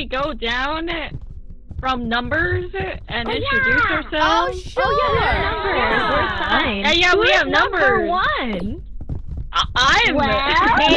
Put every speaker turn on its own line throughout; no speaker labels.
we
go down from numbers and
oh,
introduce
yeah.
ourselves?
Oh, sure.
Oh, yeah, numbers.
Yeah.
We're fine.
Yeah Who we have numbers. Number one.
I'm
well, maybe.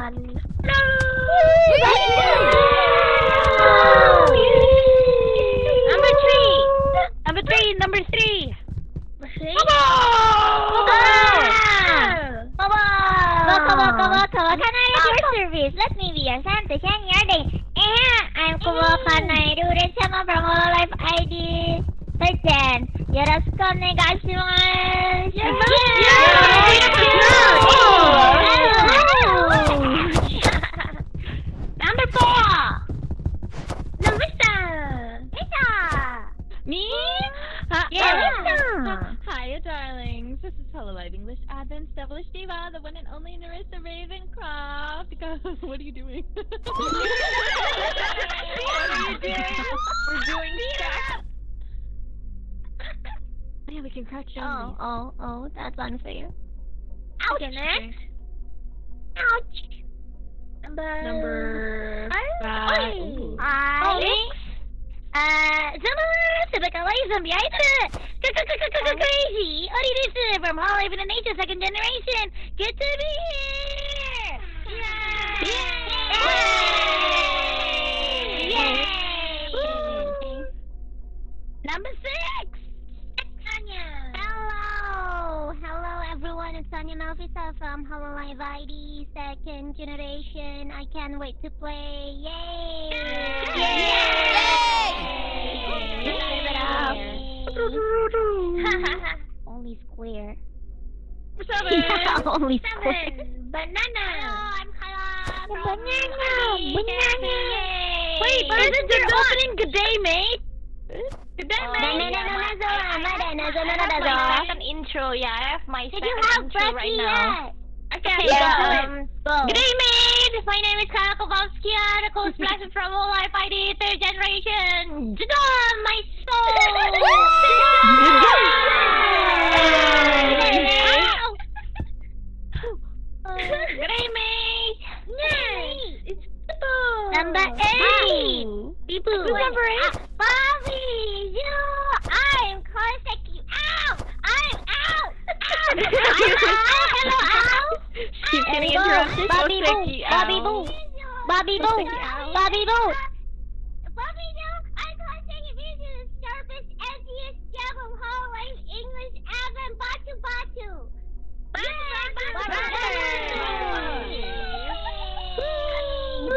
God. No!
Number three! Number three! Number three! Baba! Baba! Baba! Baba! Baba! Can I have your service? Let me be your Santa Senorita. Eh, I'm Kubaka Nairu Rechama from Hololive ID. Present. Yoroshiku onegaishimasu.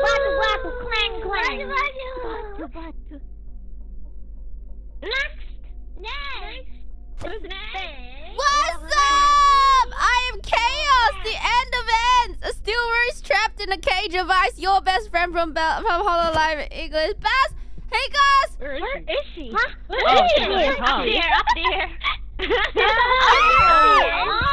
Batu batu clang clang. Next. Next.
Next?
What's up? I am chaos. The end of ends. A stealer is trapped in a cage of ice. Your best friend from Bel from Hololive English. Bass. Hey guys.
Where is she?
Huh? Where
oh,
is
she?
Up there. Up there. up there. Oh, oh,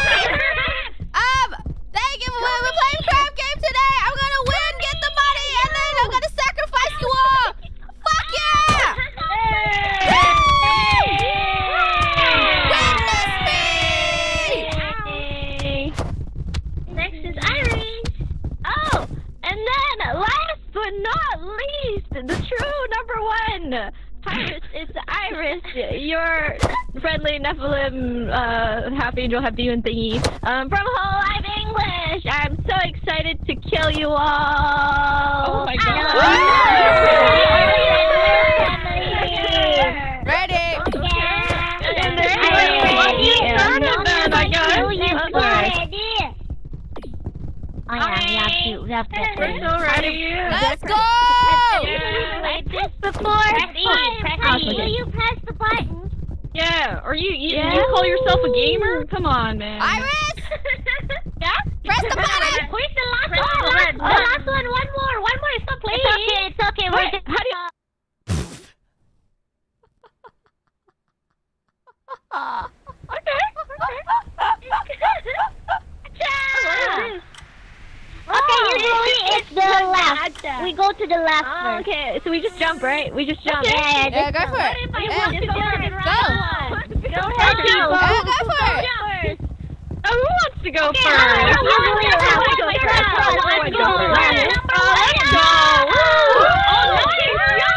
Your friendly Nephilim, uh, half angel, half demon thingy, um, from Hololive English! I'm so excited to kill you all!
Oh my
God!
Ready?
And there
I
you go. You started then, I guess. Okay.
Yeah, we have to, we have to.
We're so ready.
Let's go!
Like this before. Press E. Press E. Will you press the button?
Yeah, or you, you, you call yourself a gamer? Come on, man.
Iris!
Yeah.
Press the button!
Where's the last
Press
one?
the
Last,
button.
the last one. One more. One more. Stop playing. It's okay. It's okay. We're just.
how do you...
Okay, Oh, usually it's the left. We go to the left
Oh, okay, so we just jump, right? We just jump.
Yeah, yeah,
Yeah,
just
go for it.
If I
Yeah.
want to
Go.
go
Go.
Go
ahead, people.
Yeah, go for it.
Oh, who wants to go
Okay,
first?
I'll go
Who wants to
first.
go
I'll
first?
go first.
Who wants to
Let's
go
go.
first?
Number
Oh, let's
one.
go.
Oh,
Oh,
nice.
nice.
Oh.
Go.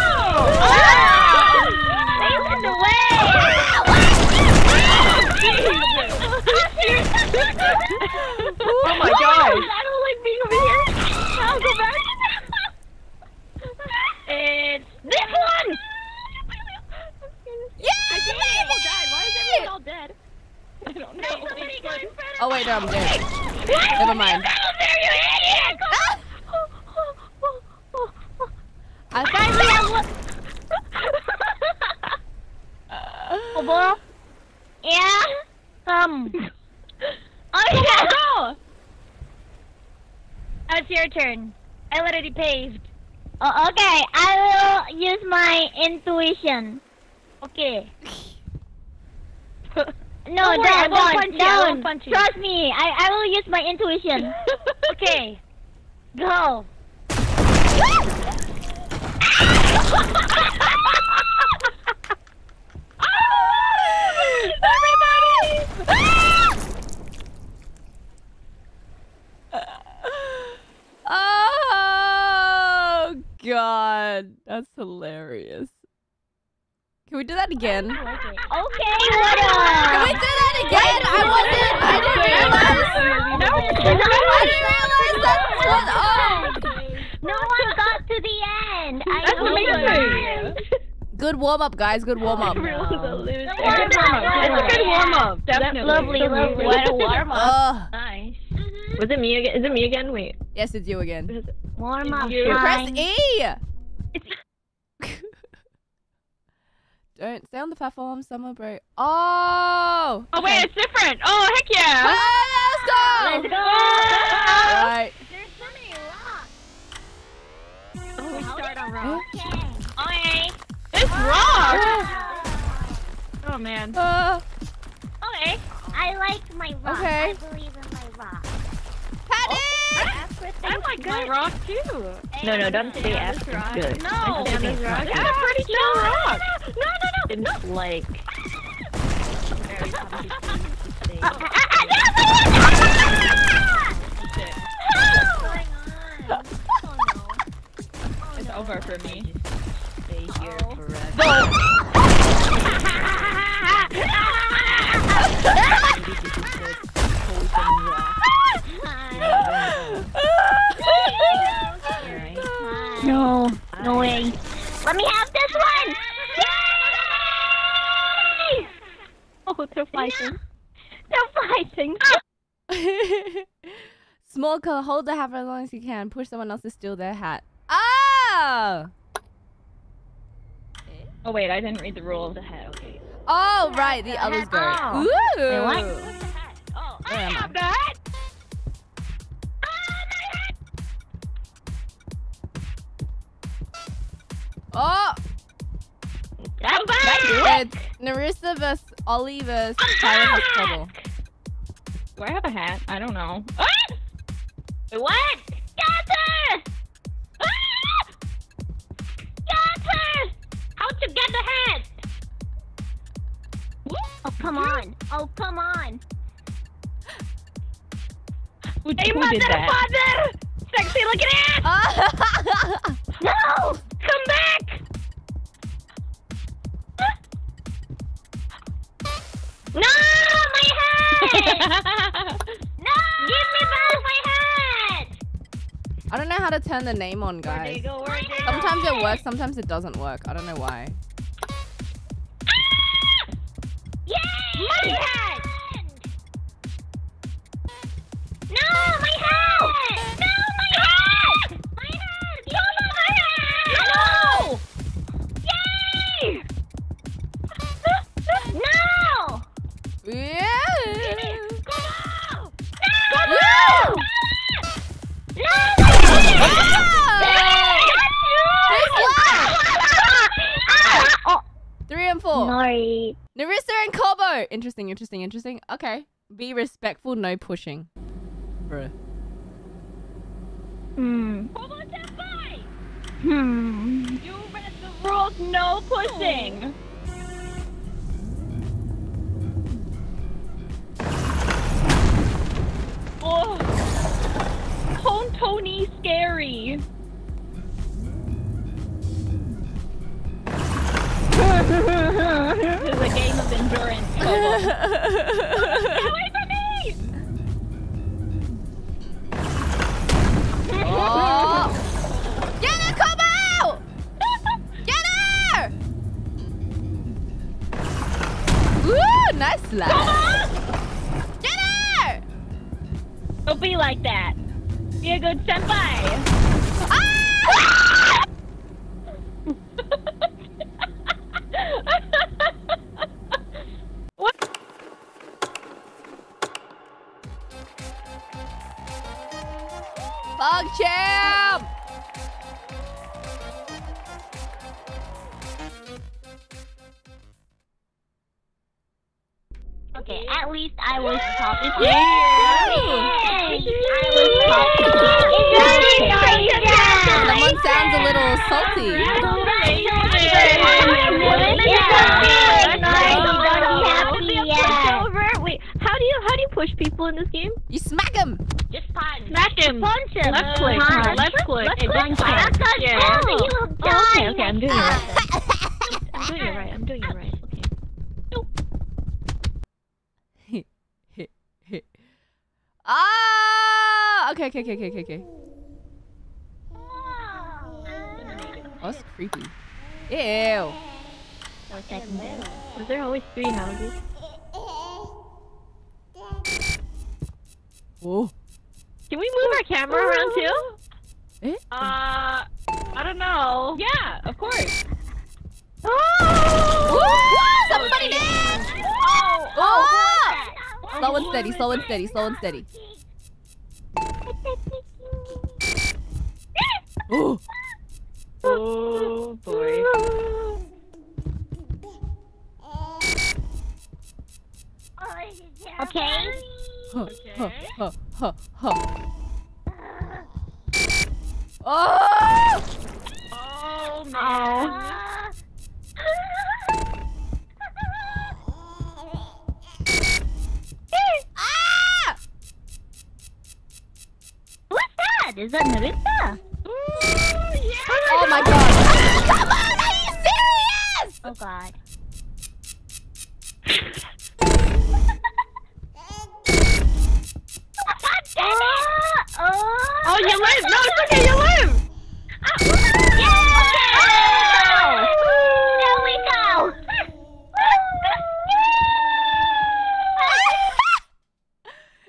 Face in the way.
Oh, oh my gosh. Being over here. I'll go back. It's this one.
Yeah,
People died. Why is everyone all dead? I don't know.
Oh wait, no, I'm dead. Never mind. I
we have one. Obo? Yeah? Come. Oh, yeah.
Go.
Now it's your turn. I already paved. Oh, okay. I will use my intuition. Okay. No,
Don't worry,
don't,
won't
don't,
punch you, I won't punch you.
Trust me. I, I will use my intuition. okay. Go.
That's hilarious. Can we do that again?
Okay,
Can
we
do that again? I wasn't. I didn't realize.
No,
I didn't realize that's what. Oh,
No one got to the end.
That's
know.
amazing.
good warm up, guys. Good oh, warm up.
Everyone's a loser.
Good warm-up,
It's a good
warm-up.
warm up. Definitely.
Lovely, lovely.
What a warm up.
Oh,
Nice. Mm-hmm. Was it me again? Is it me again? Wait.
yes, it's you again.
Warm up.
You-
Press
fine.
E. Don't stay on the platform. Summer break. Oh.
Oh wait, it's different. Oh heck yeah.
Oh,
Let's go!
let's
go.
go. Right.
There's so many rocks.
Oh, we start on rock.
Okay.
Okay. It's rock. Oh man.
Uh,
Okay. I like my rock.
Okay.
I believe in my rock.
Patty.
I like my rock too.
No, no, don't say
this rock.
Good.
No,
it's rock.
It's a pretty chill rock.
No, no, no.
It's like very complicated to say.
It's over for me.
Stay here oh. forever. Maybe
No, no way. Let me have this one. Yay!
Oh, they're fighting.
They're fighting. Ah! Ah!
Small color. Hold the hat for as long as you can. Push someone else to steal their hat. Oh.
Oh wait, I didn't read the rule of
The hat, okay.
Oh, right. The others go.
Oh.
Ooh.
Wait, what?
Oh,
Where am I?
have that.
Oh.
Come back.
It's Nerissa vs. Ollie vs. Tyler vs. Trouble.
Do I have a hat? I don't know. Ah!
What? Got her! Ah! Got her! How'd you get the hat? Oh, come on. Oh, come on.
Who,
Hey,
who
mother,
did that?
father! Sexy looking ass! No!
How to turn the name on, guys.
go? Where'd they go?
Sometimes it works, sometimes it doesn't work. I don't know why. Be respectful, no pushing. Bruh.
Hmm.
Kobo senpai!
Hmm.
You read the rules, no pushing. Oh, Tone Tony scary. This is a game of endurance. Get away from me!
Oh. Get her, Kobo! Get her! Woo! Nice. Get her!
Don't be like that. Be a good senpai.
Ah!
what?
Bug champ!
Okay, at least I was top.
Yeah.
Yay! I was top.
Someone sounds a little salty.
Wait, how do you how do you push people in this game?
You smack him!
Just punch.
Smack him.
Punch him.
Left click.
Punch.
Left click.
Left click.
punch him.
That's not
Yeah.
fair. You will
Oh, okay, okay, I'm doing it right.
right.
I'm doing it right. I'm doing it right. Okay.
ah! Okay, okay, okay, okay, okay, okay. Oh, that's creepy. Ew.
Was there always three houses?
Oh.
Can we move our camera around too?
Eh?
Uh, I don't know. Yeah, of course.
Woo!
Oh!
Somebody dance!
Oh!
Oh! Slow and steady, slow and steady, slow and steady. Oh.
Oh boy.
Okay.
Huh, huh, huh, huh, huh. Oh!
Oh.
Oh.
Ah!
What's that? Is that Narita?
Oh my god. Come on, are you serious?
Oh god. oh,
Oh, you live. No, it's okay. You live.
Yeah! There we go!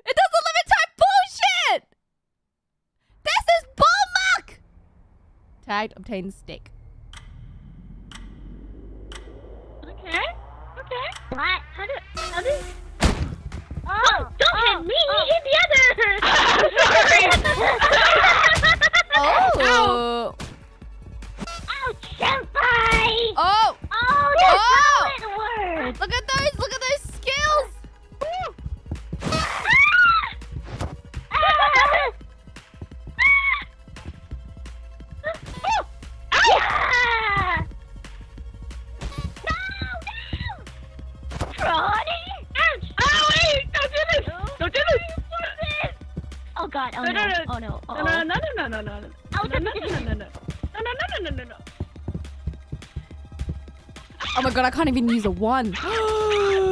It doesn't limit time bullshit! This is bullmuck! Tagged, obtain stick.
Okay. Okay.
What? How do, how do... Oh, hit me! Oh, oh. Hit the other!
Oh!
Ouch, senpai!
Oh!
Oh, that's
Oh!
how it works!
Look at those! Look at those skills!
God, oh
No,
no,
no, no.
oh no, oh
No, no, no, no, no, no, no.
Oh,
No, no, no, no, no, no. No, no, no, no, no, no.
Oh my god, I can't even use a one.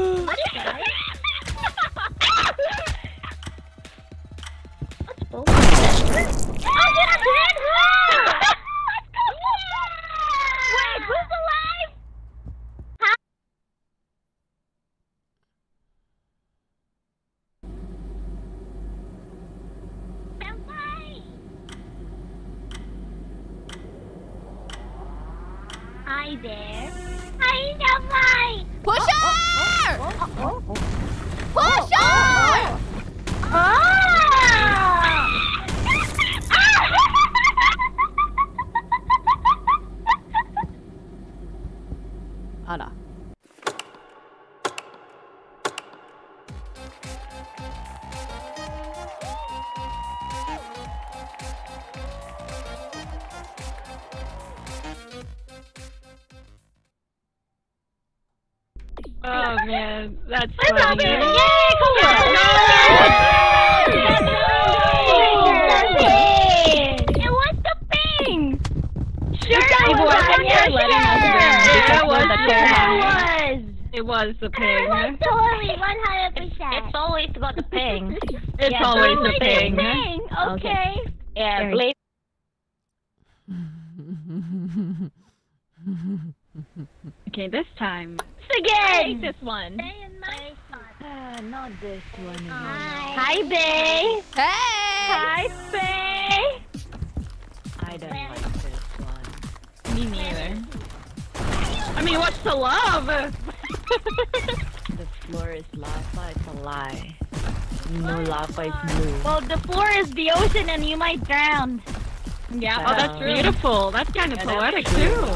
that's beautiful. That's kind of poetic too.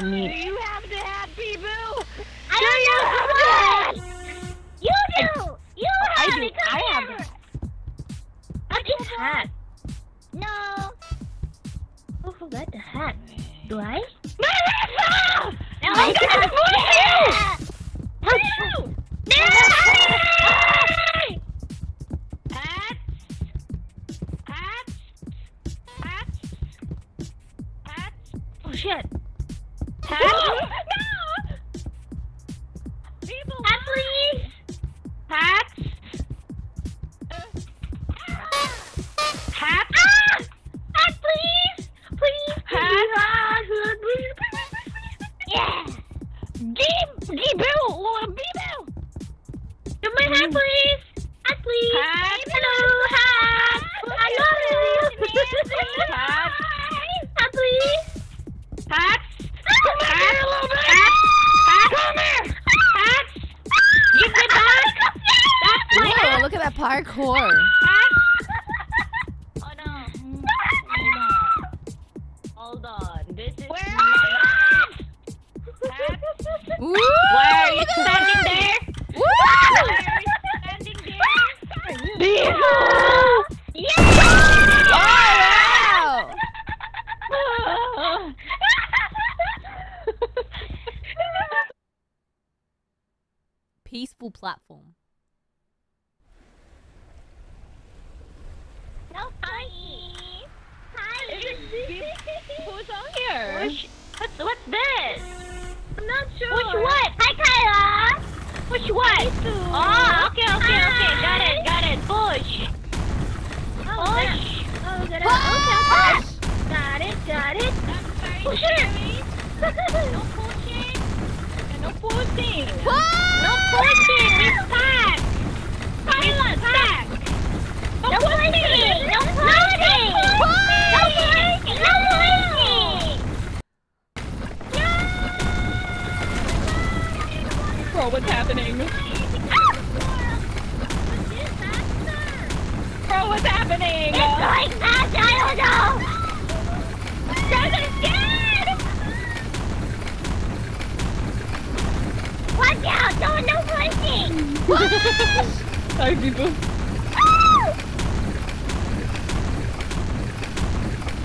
I
pushing! People.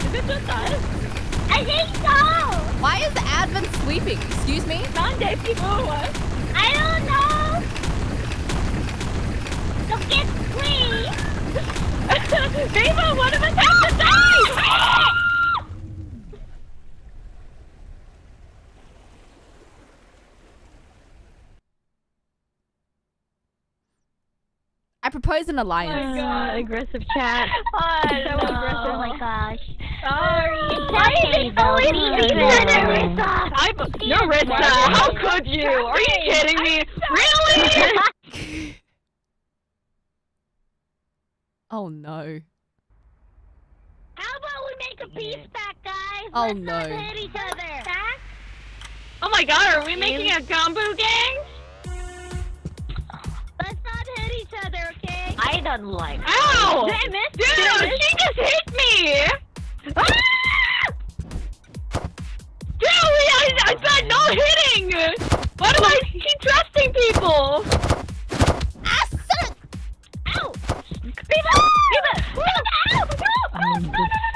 Is it just us?
I think so!
Why is the admin sleeping? Excuse me?
Non-dead people.
I don't know. Look at me.
Viva, one of us has to die!
I propose an oh alliance.
God, aggressive chat.
Oh,
So
no.
aggressive.
oh my gosh.
Sorry.
Why is it always me, Nerissa?
I'm Nerissa. How could you? Are you kidding me? Really?
Oh no.
How about we make a peace pact, guys?
Oh,
Let's not hit each other. Pact?
oh my God, are we making a combo gang?
I don't like.
Ow!
Did I miss?
Dude,
Did I miss?
she just hit me! Ah! Dude, I, I said no hitting! Why do I keep trusting people?
Ah, son of-
Ow! Viva! Viva! Ow!
I'm
No!
good.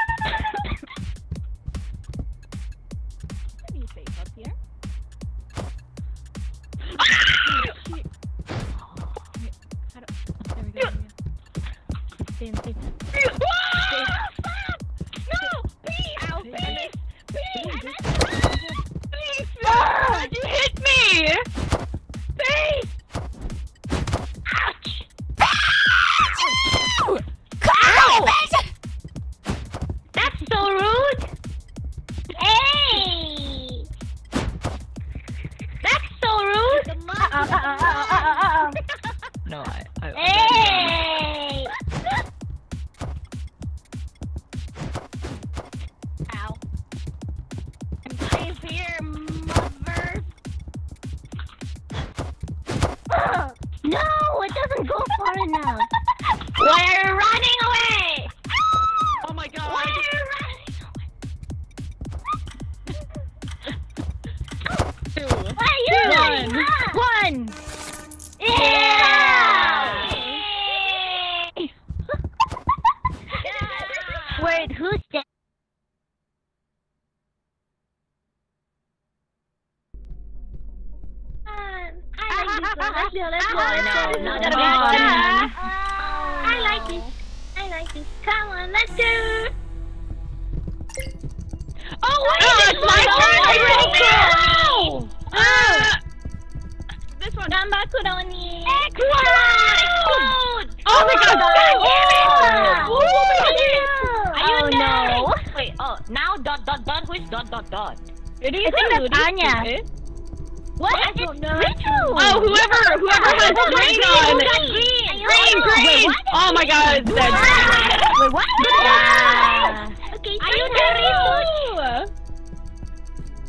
Let's do it. Let's do it.
Oh,
Let's
no,
do it.
not
Let's do
gonna
it.
be fun.
I like this. I like this. Come on, let's do it.
Oh wait, it's my turn! I already
Oh!
Ah! This one.
Gambakuroni. Explode!
Oh my god! God damn it!
Oh,
Ooh,
Are you
oh
there?
no! Wait, oh, now dot dot dot. Who is dot dot dot?
It is
I think that's
you, it is
Anya. What? I don't know.
Oh, whoever, whoever has green on.
Green,
Green, green. Oh my god, it's dead.
Wait, what? Yeah. Okay, are you there?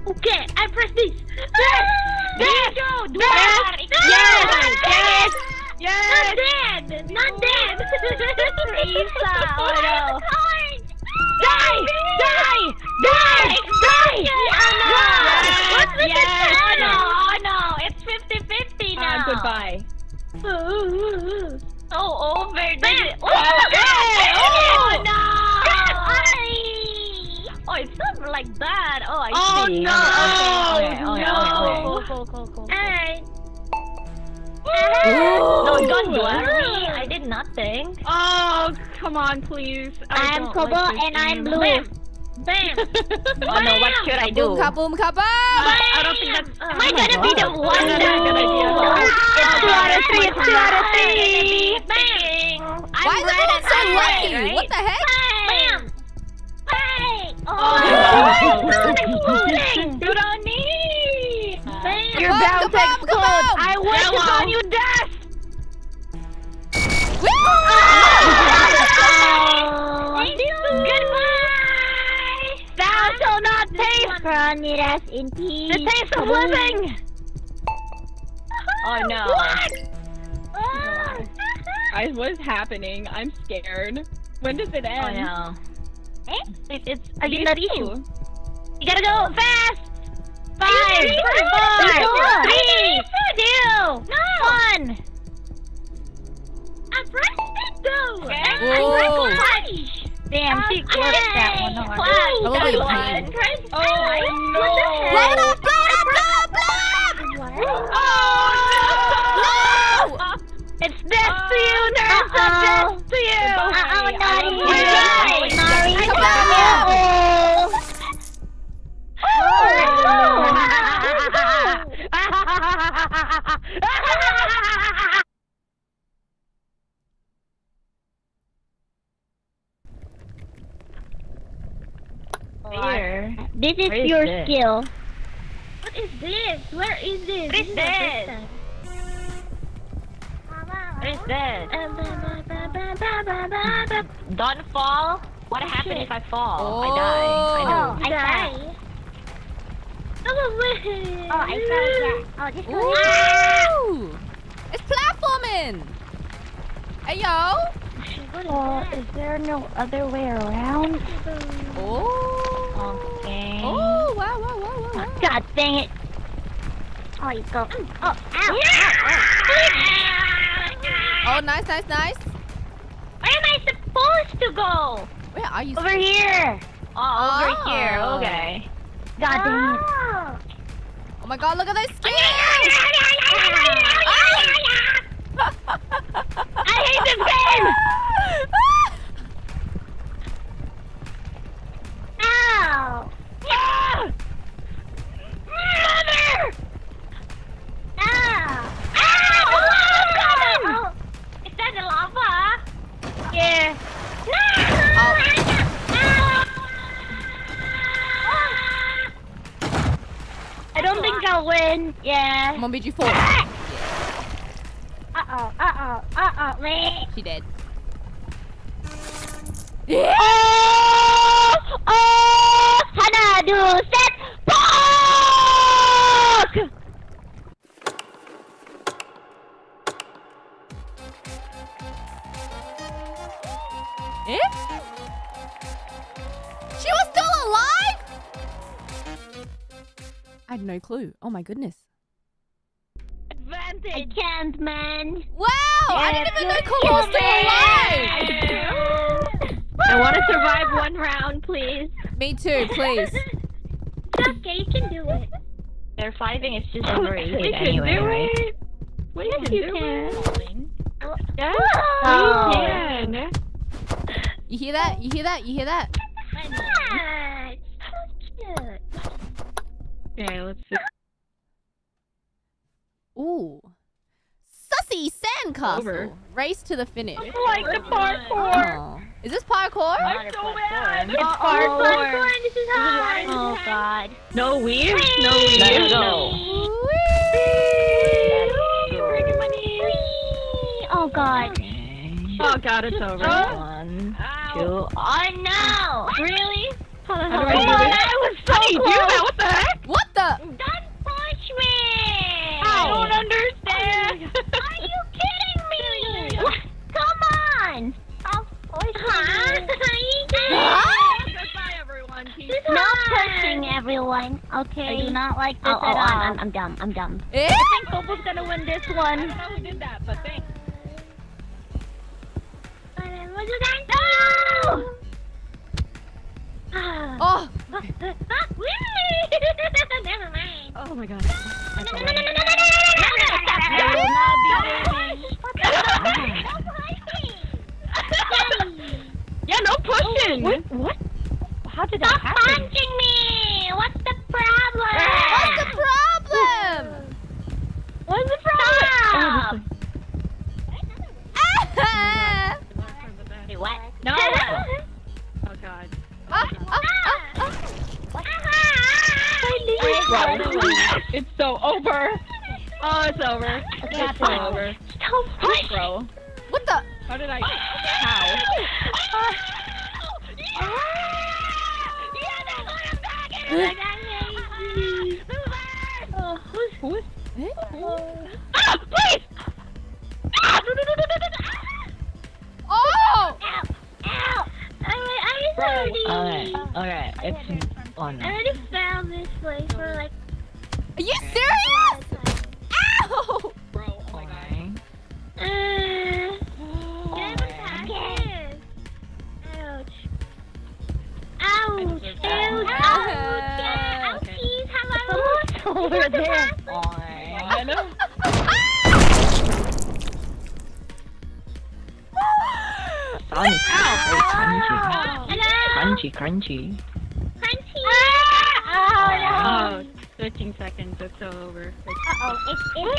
Okay, I press this. Yes! Ah! There you go!
Yes! Yes! Yes!
Not dead! Not dead! Teresa!
Oh, no.
Die! Die! Die!
Yes!
What's with
Yes!
the
Oh, no.
Oh no! It's 50-50 now!
Uh, goodbye.
Oh, over there!
Okay!
Oh,
Oh!
no!
Oh, it's not like that. Oh, I
Oh,
see.
no!
Okay, okay, okay,
No!
okay.
Go, go, go, go. Alright.
No, don't blame me. I did nothing.
Oh, come on, please. I
I'm
don't
Kobo
like
and I'm blue. Bam!
Oh no, what should I do?
Boom kaboom kaboom!
I, I don't think that's.
Am I gonna be the one
That's
that
not a good idea.
It's two out of three. It's two out of three. Bang!
Why
I'm
is
red
everyone so lucky? What the heck?
Bam! Hey!
Oh,
oh
no.
it's exploding!
Good on me!
Bam!
You're bound to explode.
I
Hello.
wish upon you death!
Woo!
Thank you! Goodbye! Thou shalt not taste Rest in peace. The taste of living!
Oh no.
What?
Guys, what is happening? I'm scared. When does it
Oh
end?
no.
Eh?
It, it's
I did not eat you. You gotta go fast! Five,
Are you
four,
serious?
three, two, one! I pressed it though!
Okay.
And I
Whoa.
pressed punch! Damn, she clipped that one hard.
Oh, wait, wait,
one.
wait.
Oh no!
Blow it up! Blow it up! Blow it up! Blow it up!
Oh
No!
It's death to you, Nersa!
Uh-oh.
Death to you!
Uh-oh, naughty.
You died.
Naughty.
Come back
This is
Where is
your
this?
skill.
What is this? Where is this?
What is this? What is this? Don't fall. What oh, happens if I fall? I oh. die. I
Oh. I
die.
die.
Oh,
Oh, I fell. Yeah. Oh, this one.
Ooh! It's platforming! Hey, yo!
Oh, is there no other way around?
Oh! Oh, wow, wow, wow, wow, wow.
God dang it. Oh, you go. Oh, ow.
Oh, nice, nice, nice.
Where am I supposed to go?
Where are you?
Over here.
Oh, over
Oh.
here. Okay.
God dang it.
Oh my god, look at this skin!
I hate this game! falling.
Yeah.
Mom made you fall.
Uh oh. Uh
oh. Uh oh. Meh.
She did.
Yeah. Oh!
Oh! Hana do had no clue. Oh my goodness.
I
Advantage.
can't, man.
Wow! I didn't even know Cole was still alive!
I want to survive one round, please.
Me too, please.
Okay, you can do it.
They're fighting. It's just overrated
We can
anyway,
do
right?
it. We
Yes,
can
you
do
can.
it. Yes,
Oh.
we can.
You hear that? You hear that? You hear that?
Yeah, it's so cute.
Okay, let's see.
Ooh. Sussy Sandcastle.
Over.
Race to the finish.
I like the parkour.
Oh. Is this parkour?
I'm so mad.
It's
parkour.
parkour. This is hard. Oh, God.
No weird. No weird.
Let's go.
Oh, God.
Okay.
Oh god, it's over.
One, two.
Oh, no.
Really? How the
How
hell
do I do
that?
it?
was so How do you do that? What the heck?
What the?
Don't push me.
I don't understand.
Are you kidding me? Come on. I'll push
Huh?
Goodbye, everyone. Peace.
No pushing, everyone. Okay. I do not like this
Oh,
at
oh,
all.
oh.
I'm, I'm dumb. I'm dumb.
Eh?
I think Popo's gonna win this one. I don't know who did that, but thanks.
No!
Oh,
Never mind.
Oh my god.
No, no, no, no, no, no, no, no, no, no, no.
Yeah, no pushing.
What? What? How did that happen?
Stop
happen?
punching me! What's the problem?
what's the problem?
What's the problem?
Ah!
Wait, what?
No. It's so over. Oh, it's over. It's so over.
Stop.
Bro.
What the?
How did I? How? Who is? Ah, please! Ah, no, no, no, no, no, no.
Oh!
I, already. Alright, alright, it's on.
I already found this place for like.
Are you serious? Ow!
Bro, oh my god.
Uh.
Ouch.
Ouch. Ouch. Ouch. Over there.
I know. Sonic. Very crunchy. Crunchy, crunchy.
Crunchy.
Oh, 13 seconds. It's over.
Uh-oh, it's, it's so over.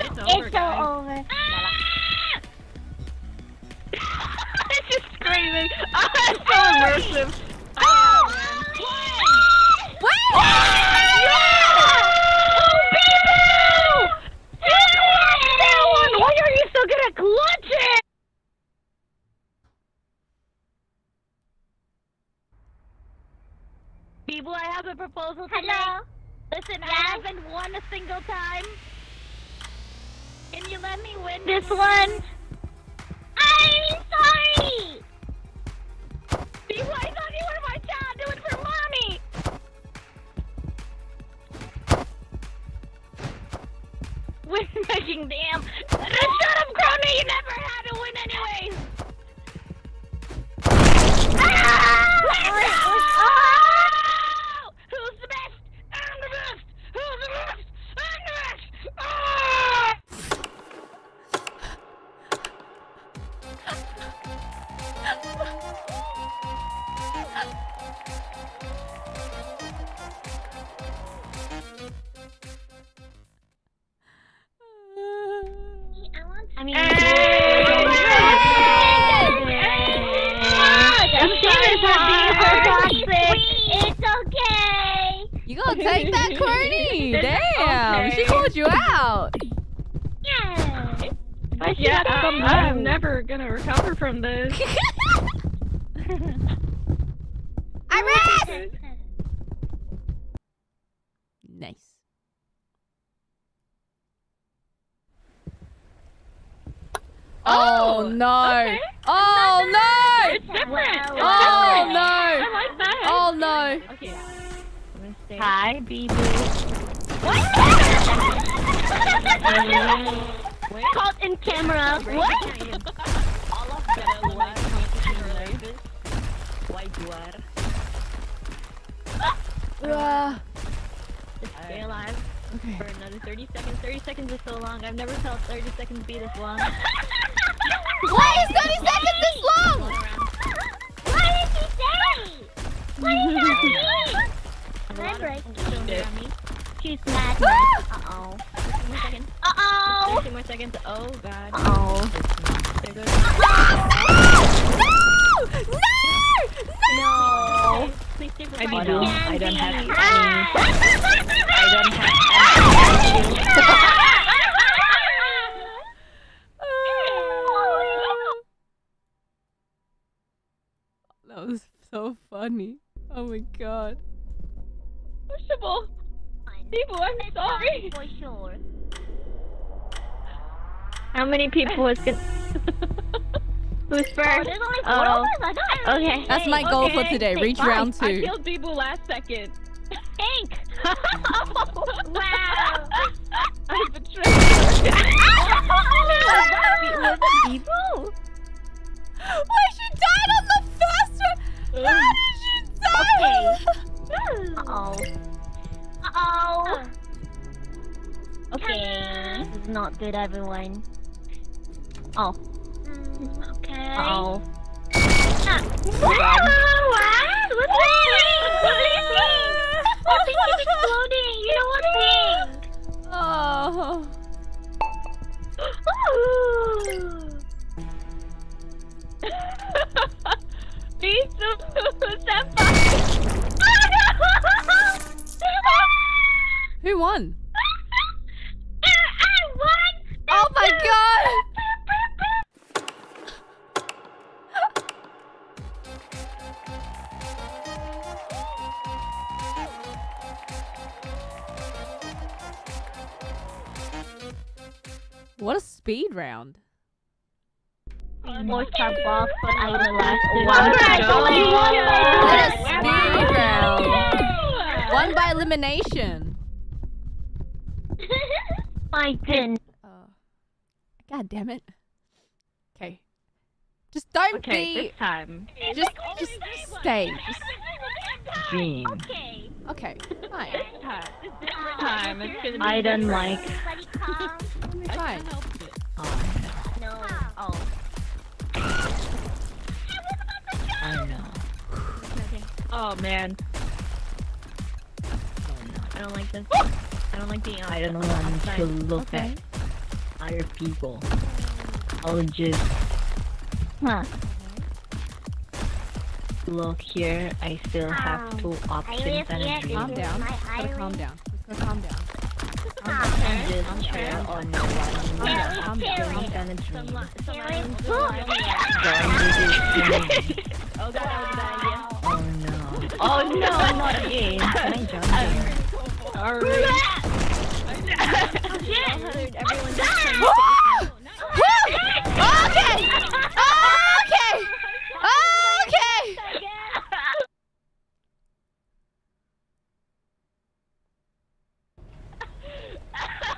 it's over,
It's so
guys.
over.
it's just screaming. Oh, it's so immersive.
Oh,
Wait!
Why are you so good at clutching? People, I have a proposal today.
Hello?
Listen, I haven't won a single time. Can you let me win this one?
I'm sorry!
People, I thought you were my child. Do it for mommy. We're making damn. Shut up, Kronii. You never had to win anyways. Ah! Sorry. For
sure.
How many people is gonna? Who's
Oh,
first?
there's only four
Oh.
I thought
Okay.
That's my goal for today.
take
Reach
five.
round
I
two.
killed people last second.
Pink.
wow. I betrayed
Was it people?
Wait, she died on the first one! How did she die?
Uh-oh. Uh-oh. Uh. Okay. This is not good, everyone. Oh. okay. Uh-oh. Ah. Wow, what? What's pink? What is pink? What pink is exploding? You know what pink?
Oh. Who won? Oh my god! What a speed round.
Most top off, but I will last.
What a speed round. Won by elimination.
My goodness.
God damn it. Okay. Just don't
Okay,
be.
this time.
Just, just stay. Just,
Bean.
Okay.
Okay, fine,
Time. This time. It's gonna be
I don't like.
Everybody calm.
fine.
Oh,
No.
oh. I know.
Oh man,
Oh no.
I don't like this. I don't like being
I don't want to look
Okay.
at other people. I'll just
Huh.
look here. I still have two options and a dream.
Calm down.
my
Just gotta calm down. Calm down.
I'm just here on one. I'm just gonna dream.
IRyS,
Going to this dream.
Oh god, that was a bad idea.
Oh no. Oh no, not again. Can I jump here?
Sorry. Everyone
Okay! Okay! Okay!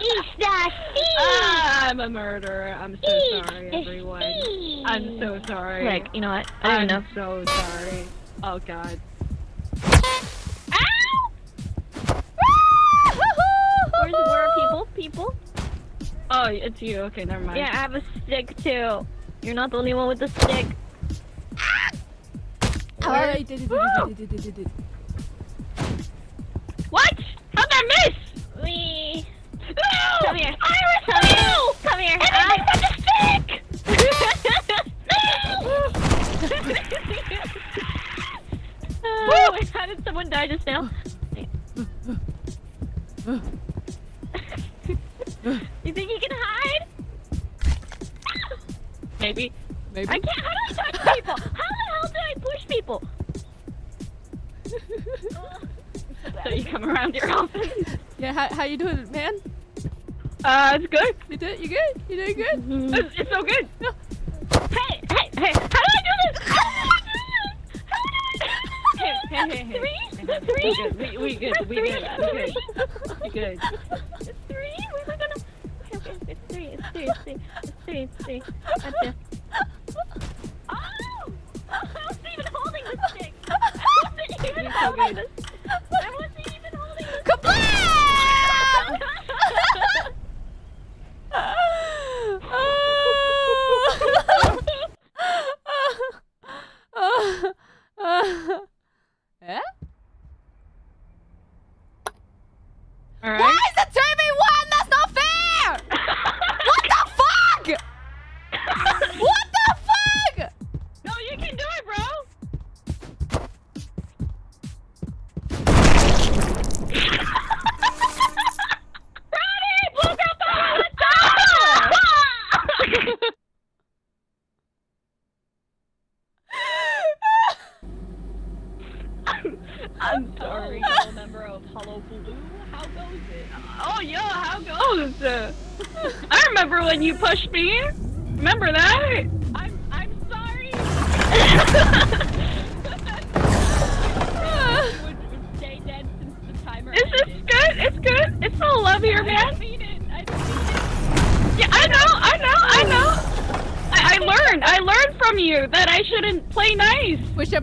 It's the sea.
Ah, I'm a murderer. I'm so sorry, everyone. I'm so sorry.
Like, you know what? I don't
I'm
know.
so sorry. Oh god. People? People? Oh, it's you. Okay, never mind.
Yeah, I have a stick too. You're not the only one with the stick.
You did it, did it, did it, did it, did it.
What? How'd I miss?
We.
No!
Come here.
IRyS,
Come here. Come here.
And I got the stick!
Oh, wait, how did someone die just now?
Maybe.
Maybe.
I can't. How do I touch people? How the hell do I push people?
So you come around here often?
Yeah, how, how you doing, man?
Uh, it's good.
You did? You good? You doing good?
It's, it's so good.
Hey, hey, hey! How do I do this? How do I do this?
Hey, hey, hey, hey.
Three? Three?
We good. We, we good. We good. We good. We good.
It's three? Where am gonna? Okay, okay, it's three. It's three. It's three. It's three. It's three. Gotcha. Wasn't even
You're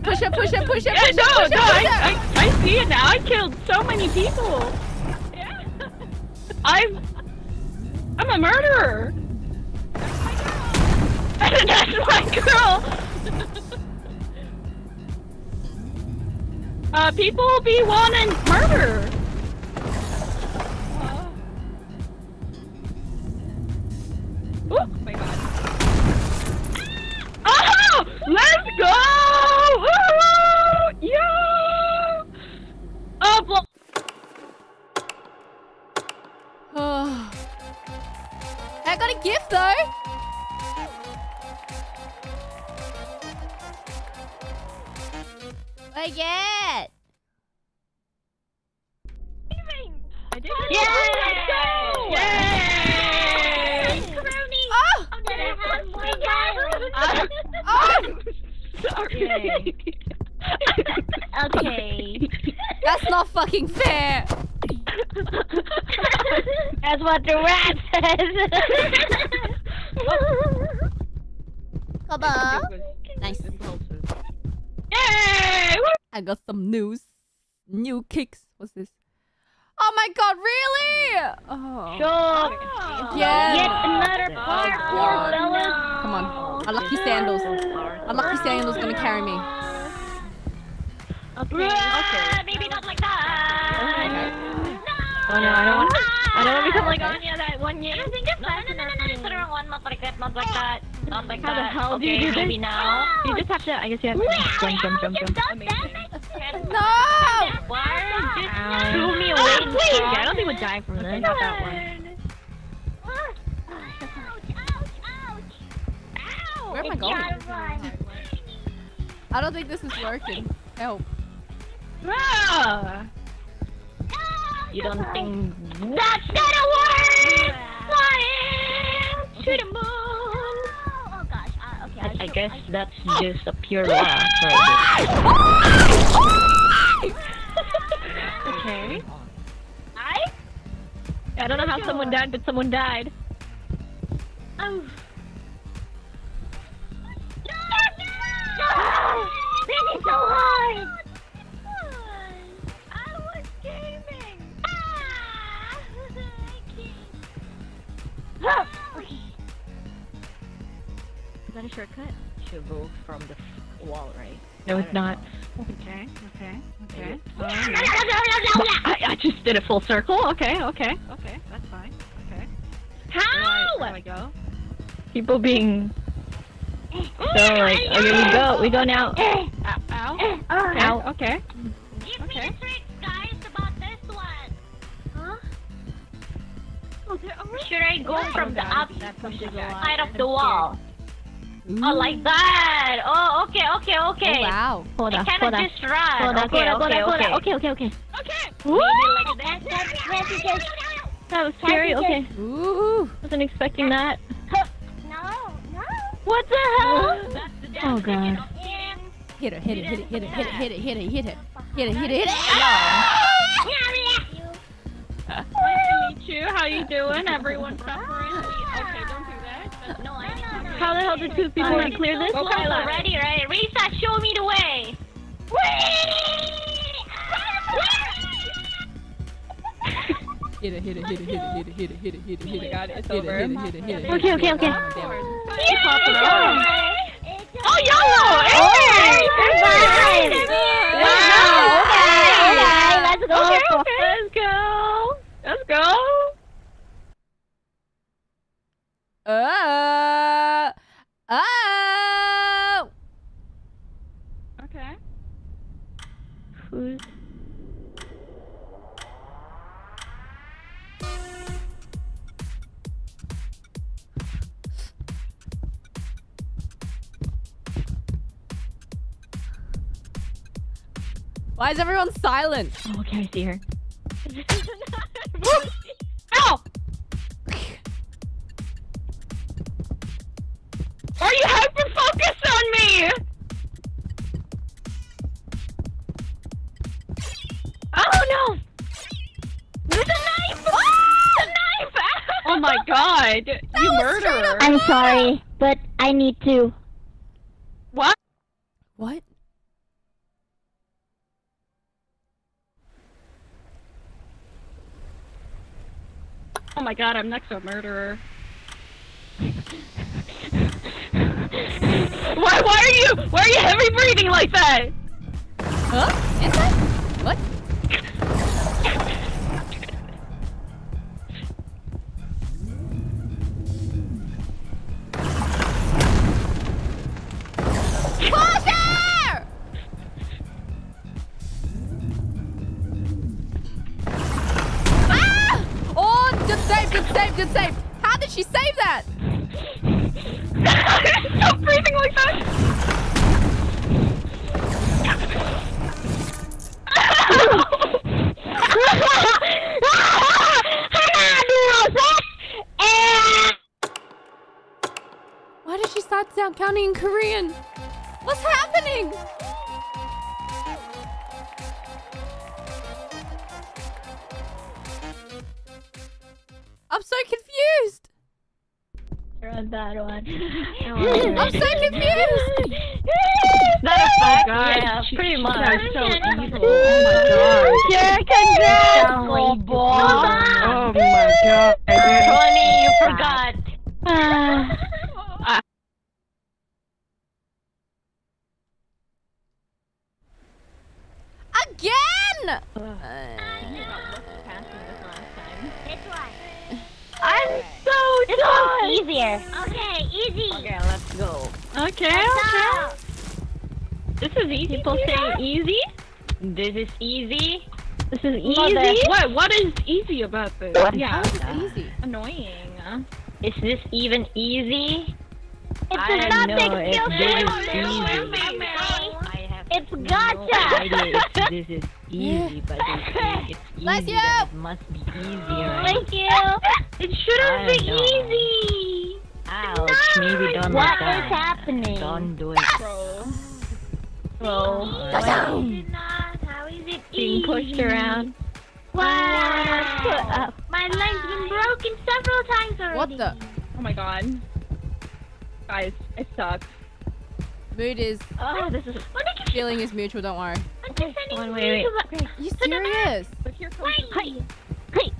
Push up, push up, push up,
Yeah,
push
no,
push
no.
push.
I, I, I see it now. I killed so many people.
Yeah.
I'm. I'm a murderer. That's my girl. That's my girl. Uh, people be wanting murder.
The rat
I
guess you have to jump, jump, jump, jump.
Is
that a shortcut?
there. Should go from the wall, right?
No,
I
it's
don't know.
Okay. Okay. Okay.
Maybe.
I, I just did a full circle. Okay. Okay. Okay. That's fine. Okay.
How?
Where do I go? People being so like, okay, we go, we go now. Ow. Ow. Ow. Okay.
Give me
Okay.
the tricks, guys, about this one. Huh?
Should I go from the
God,
up
that pushes a lot.
side of the wall?
Ooh.
Oh, like mm. that. Oh, okay, okay,
Oh,
okay.
wow.
Hold on.
cannot
Hold on.
just run.
Hold on.
okay,
hold on,
okay,
hold on,
okay.
Okay. Okay. Okay. Okay.
Maybe like that.
That's, that's, that's
That was scary. Okay.
Ooh.
Wasn't expecting that.
no, no.
What the hell?
Oh, that's the
Oh god.
Hit her, hit it, hit it, hit it, hit it, hit it, hit it, hit it. Hit it, hit it, hit it. Ah!
Nice to meet you. How you doing? Everyone suffering?
How the hell did two people
not
clear this?
Close already, right? Risa, show me the way.
Hit it, hit it, hit it, hit it, hit it, hit it, hit it, hit it. Got it.
It's over.
Hit it, hit it, hit it.
Okay, okay, okay.
Yeah.
Oh, yellow! Hey!
Hey!
Wow!
Okay, okay. Let's go.
Okay, okay. Let's go. Let's go.
Uh. Why is everyone silent?
Oh, okay, I see her.
Ow! Are you hyper focused on me? Oh no! There's a knife! Ah! A knife!
Oh my god! You murderer!
I'm sorry, but I need to.
What?
What?
Oh my god, I'm next to a murderer.
Why, why are you, why are you heavy breathing like that?
Huh? Inside? What? I'm so confused.
You're
with that one.
I'm so confused.
Is that a fact? Yeah, pretty much.
got so evil. Oh my god.
Yeah, congrats,
Golly,
Bobo.
Oh my god.
Tony, you forgot. Ah.
Again!
This one.
I'm so
This
done.
one's easier. Okay, easy.
Okay, let's go.
Okay,
Go.
This is easy. People say easy.
This is easy.
This is easy.
it. What? What is easy about this?
How is it easy?
Annoying.
Is this even easy?
It
I
does not
know
take
if
skill to win,
easy.
Mary.
I have
It's gotcha.
idea if this is easy, but if it's
Bless
easy,
you.
it must be easier. right?
Thank you.
It shouldn't
I
be
know.
easy.
Ouch, maybe don't
What
like
is
that.
happening?
Don't do it.
Bro.
Bro,
How is it not? How is it easy?
being pushed around.
Wow. My leg's been broken several times already.
What the?
Oh my god. Guys, I suck.
Mood is
Oh, this is.
What did you
feeling is mutual. Don't worry.
understanding?
Wait, wait, wait.
You serious?
But here comes
Wait.
Hey.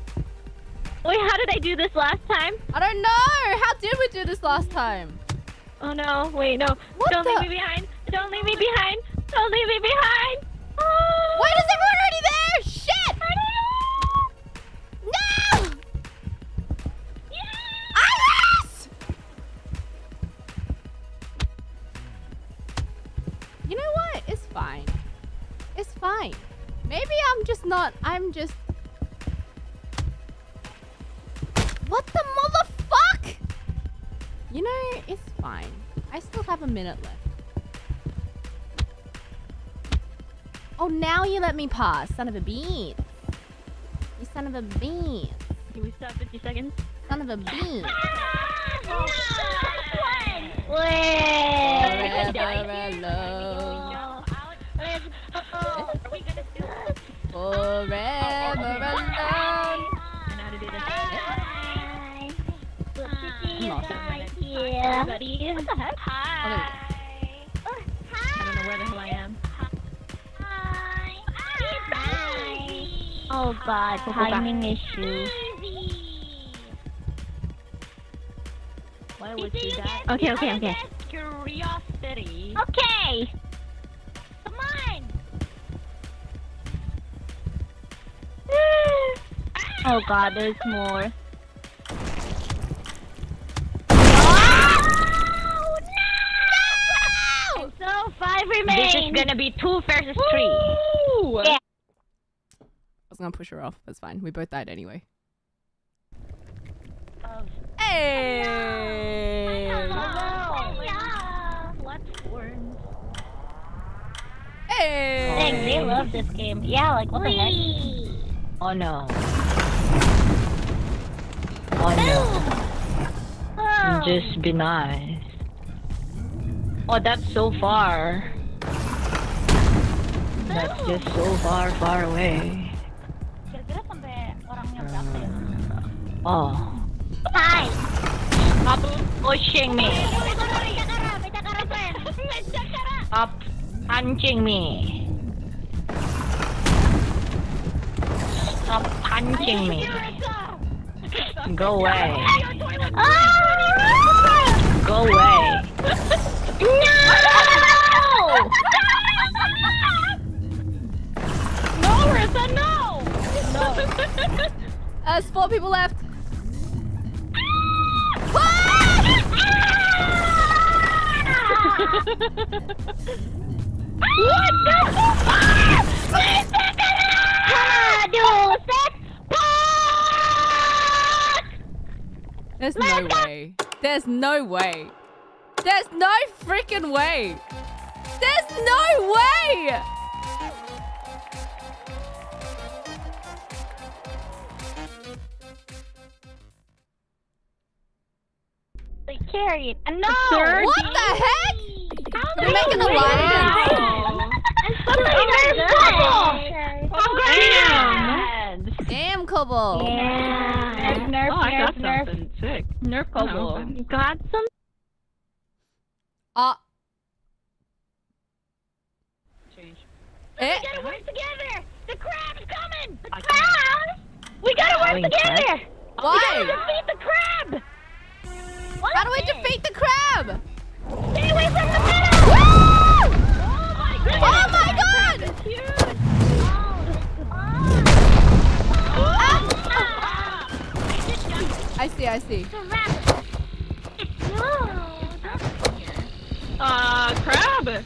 Wait, how did I do this last time?
I don't know. How did we do this last time?
Oh no, wait, no.
What
Don't
the-
leave me behind. Don't leave me behind. Don't leave me behind. Oh.
Wait, is everyone already there? Fine. It's fine. Maybe I'm just not. I'm just. What the motherfuck? You know, it's fine. I still have a minute left. Oh, now you let me pass, son of a bean. You son of a bean.
Can we stop 50 seconds?
Son of a bean.
Oh, Wait.
Forever alone. Forever alone.
I know how to do this.
Yeah.
Everybody. What the heck?
Hi.
I don't know where the hell I am.
Hi. Oh god, timing issue.
Why would you die?
Okay, okay, okay.
Oh god, there's more. Oh, no! So five remain.
This is gonna be two versus three.
Yeah.
I was gonna push her off. That's fine. We both died anyway. Oh. Hey!
Platforms.
Hey!
Dang, they love this game. Yeah, like what the heck?
Oh no. Oh. Just be nice. Oh, that's so far. That's just so far, far away.
Kira-kira sampai orangnya berapa ya?
Oh.
Hai.
Stop pushing me. Stop punching me. Stop punching me. Go away.
Oh!
Go away.
No!
No, Nerissa, no! No.
There's four people left. Ah!
What the fuck? Ah, Aduh, set pot!
There's no way. There's no way. There's no freaking way. There's no way.
They carried. Uh, No!
What the heck?
How
We're making an alliance.
Oh,
Damn, Kobo.
Yeah.
Oh, I
I got
Nerf, nerf.
something sick.
Nerf
Oh,
Kobo. Got some.
Uh,
Change.
eh?
We gotta work together! The crab's coming! The
I
crab! We gotta work
Going
together! We
Why?
gotta defeat the crab!
How do we defeat the crab?
Stay away from the middle!
Woo!
Oh my goodness!
Oh my god!
It's huge! Oh,
Ah!
I just got
I see, I see.
the rabbit. It's huge!
Uh, crab. It,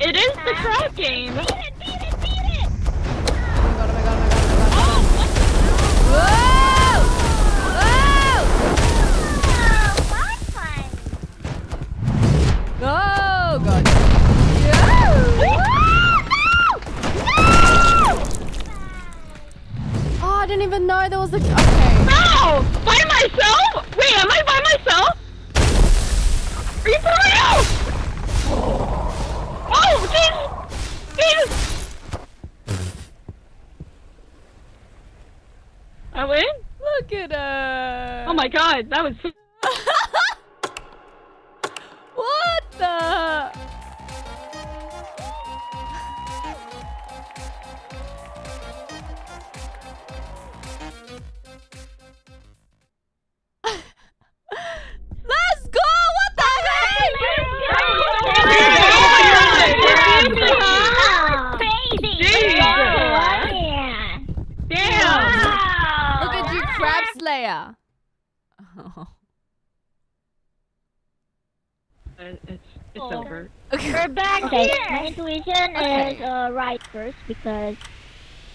it is crab. the crab game.
Beat it, beat it, beat it!
Oh my god, oh my god, oh my god, oh my god. Whoa! Whoa!
Oh, fun, fun.
Oh god. Oh, I didn't even know there was a. Okay.
By myself? Wait, am I by myself? Are you for real? Oh, jeez! Jeez! I win?
Look at her.
Oh my god, that was.
Because.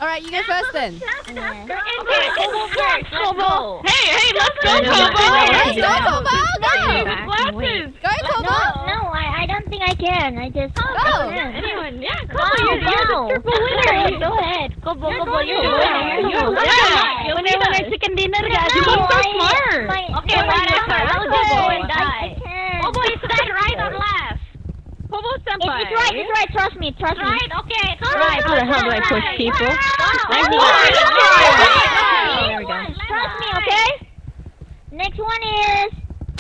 All right, you go first then.
Yeah.
Okay,
Kobo first.
Kobo. Hey, hey, let's go,
I know, I know,
Kobo!
I
Let's
know.
go, Kobo. Go.
Back and wait.
Glasses!
Go,
No,
Kobo.
no, I, I don't think I can. I just.
Oh, go.
Anyone? Yeah,
Go,
Kobo, you're, you're
go.
the triple winner!
Go ahead. Kobo,
You're
Kobo,
going
you're
to
the
win.
winner.
You're
You're
winner.
winner.
You're winner.
winner. Chicken dinner, guys.
You look so
My-
smart.
my-
Okay,
my-
right,
my-
I'll
my-
go
my-
and
I
die.
can.
Kobo, is that right or left? Kobo
It's, it's right, it's right. Trust me, trust me.
Right, okay.
Right.
How the hell do I push people?
Let
me-
There we go.
Trust me, okay? Next one is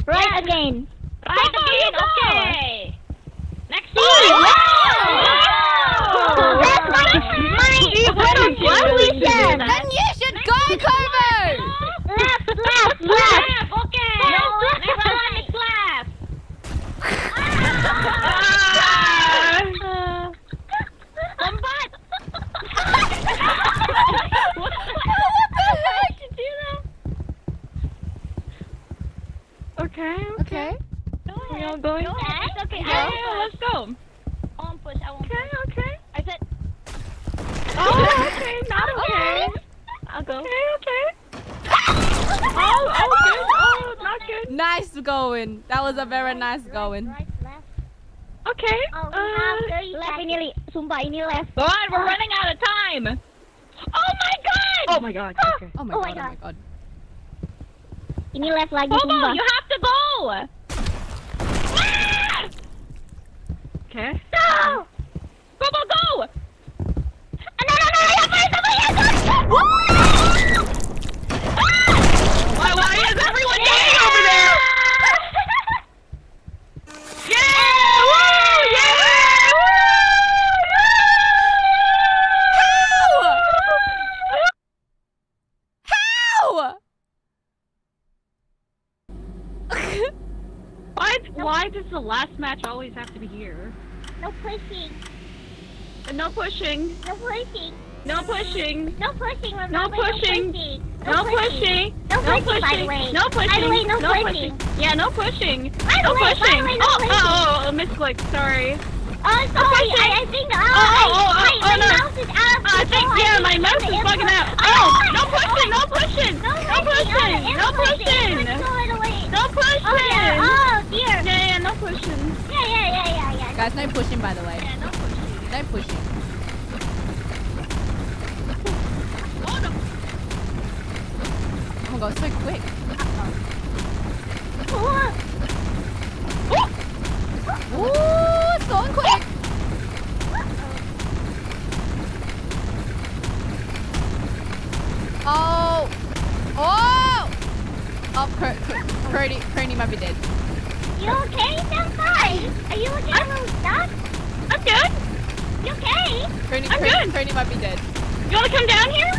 right again.
Right again, okay. Next
Wow!
one.
That's my my intuition.
Then you should go, Kobo.
Left, left, left.
Left, okay.
Left.
Left. Combat.
What the heck?
Okay.
Okay.
We all going?
Okay.
It's okay.
Yeah.
Yeah, let's go.
I won't push. I won't
Okay,
push.
okay.
I said.
Oh, okay, not okay.
I'll go.
Okay, okay. Oh, oh, good. Oh, not good.
Nice going. That was a very nice going.
Right, left.
Okay.
Oh, we
uh,
have 30 left ini, sumpah ini left.
Go on, we're running out of time. Oh my god!
Oh my god. Okay.
Oh my
Oh
god,
my
oh my
God.
god.
Ini left lagi
Kobo,
sumpah.
you have to go! Ah!
Okay.
No!
Kobo, go!
No, no, no, ayan pa, ito pa, yan!
Why, why is everyone dying over there? Yeah! Woo! Yeah!
How?
Why, why does the last match always have to be here?
No pushing.
No pushing.
No pushing.
No pushing.
No pushing.
No pushing.
No pushing.
No pushing.
No pushing, by the way.
No pushing.
By the way, no
no
pushing.
Yeah, no pushing. No
way, by the
pushing. oh,
pushing.
oh, oh, misclick. Sorry.
Oh, sorry, I, I think, oh,
oh, oh,
my,
oh,
my
no.
mouse is out ah, of
I think, yeah, my mouse is bugging out. Oh,
Oh,
no pushing, no pushing.
No pushing,
No pushing.
input, throw it away.
No pushing.
Oh, oh, dear.
No pushing.
Yeah, yeah, yeah, yeah, yeah.
Guys, no pushing by the way.
Yeah, no pushing.
No pushing.
Oh, no.
Oh my god, so quick.
Oh,
Ooh, it's going quick. Oh. Oh. Oh, Cr- Cr- Kronii might be dead.
You okay, Senpai? Are you looking a little stuck?
I'm good.
You okay?
Kronii,
I'm
Kronii,
good.
Kronii might be dead.
You want to come down here?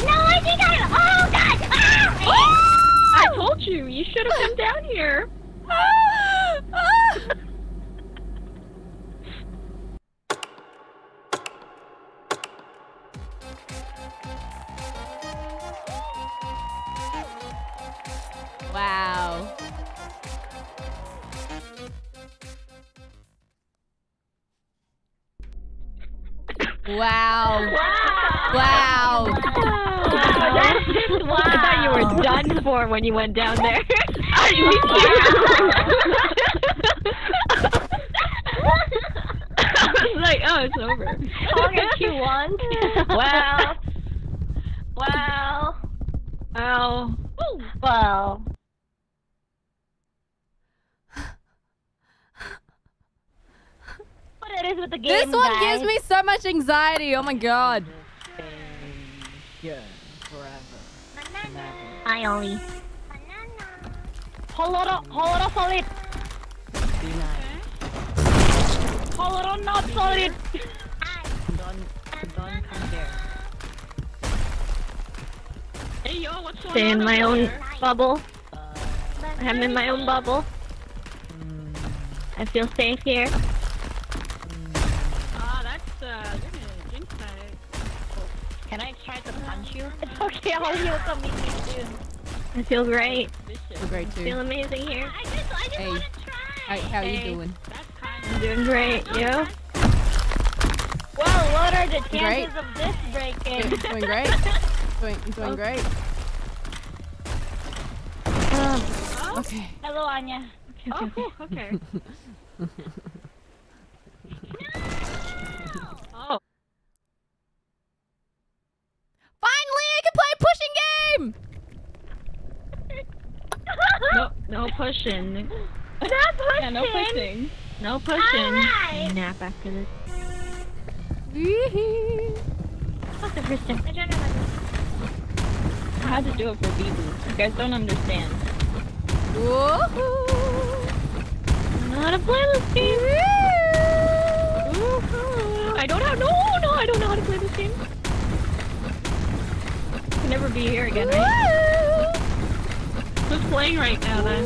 No, I think I. Oh God! Ah!
I told you. You should have come down here.
Wow.
for when you went down there. I was like, oh, it's over.
I'll get you one.
Well,
Well.
well.
Well. What it is with the game,
This one
guys.
gives me so much anxiety. Oh my god.
Yeah, forever.
Hi, Ollie.
Hold on, hold on, solid. On, not solid.
Don't, don't come there.
Hey, yo, what's going
Stay
on?
in my own
there?
bubble.
Uh,
I'm in my own bubble.
mm,
I feel safe here.
You?
It's okay, Ollie will come meet me soon.
I feel great.
Vicious.
You're great
Feel
too.
amazing here.
I just, I just
Hey.
want to try.
How, how you doing?
I'm doing great. You?
Well, what are the
Great.
chances of this breaking?
Doing, doing great. Doing, doing oh. great. Um, okay.
Oh, hello, Anya.
Oh. Okay. oh.
Finally, I can play a game.
No, no pushing.
Not pushing.
Yeah, no pushing.
No pushing.
Alright.
Nap after this. What's the first step?
I don't know.
I had to do it for BB. You guys don't understand.
Woohoo.
How to play this game. I don't know. No, no, I don't know how to play this game. Can never be here again, right? Who's playing right now then?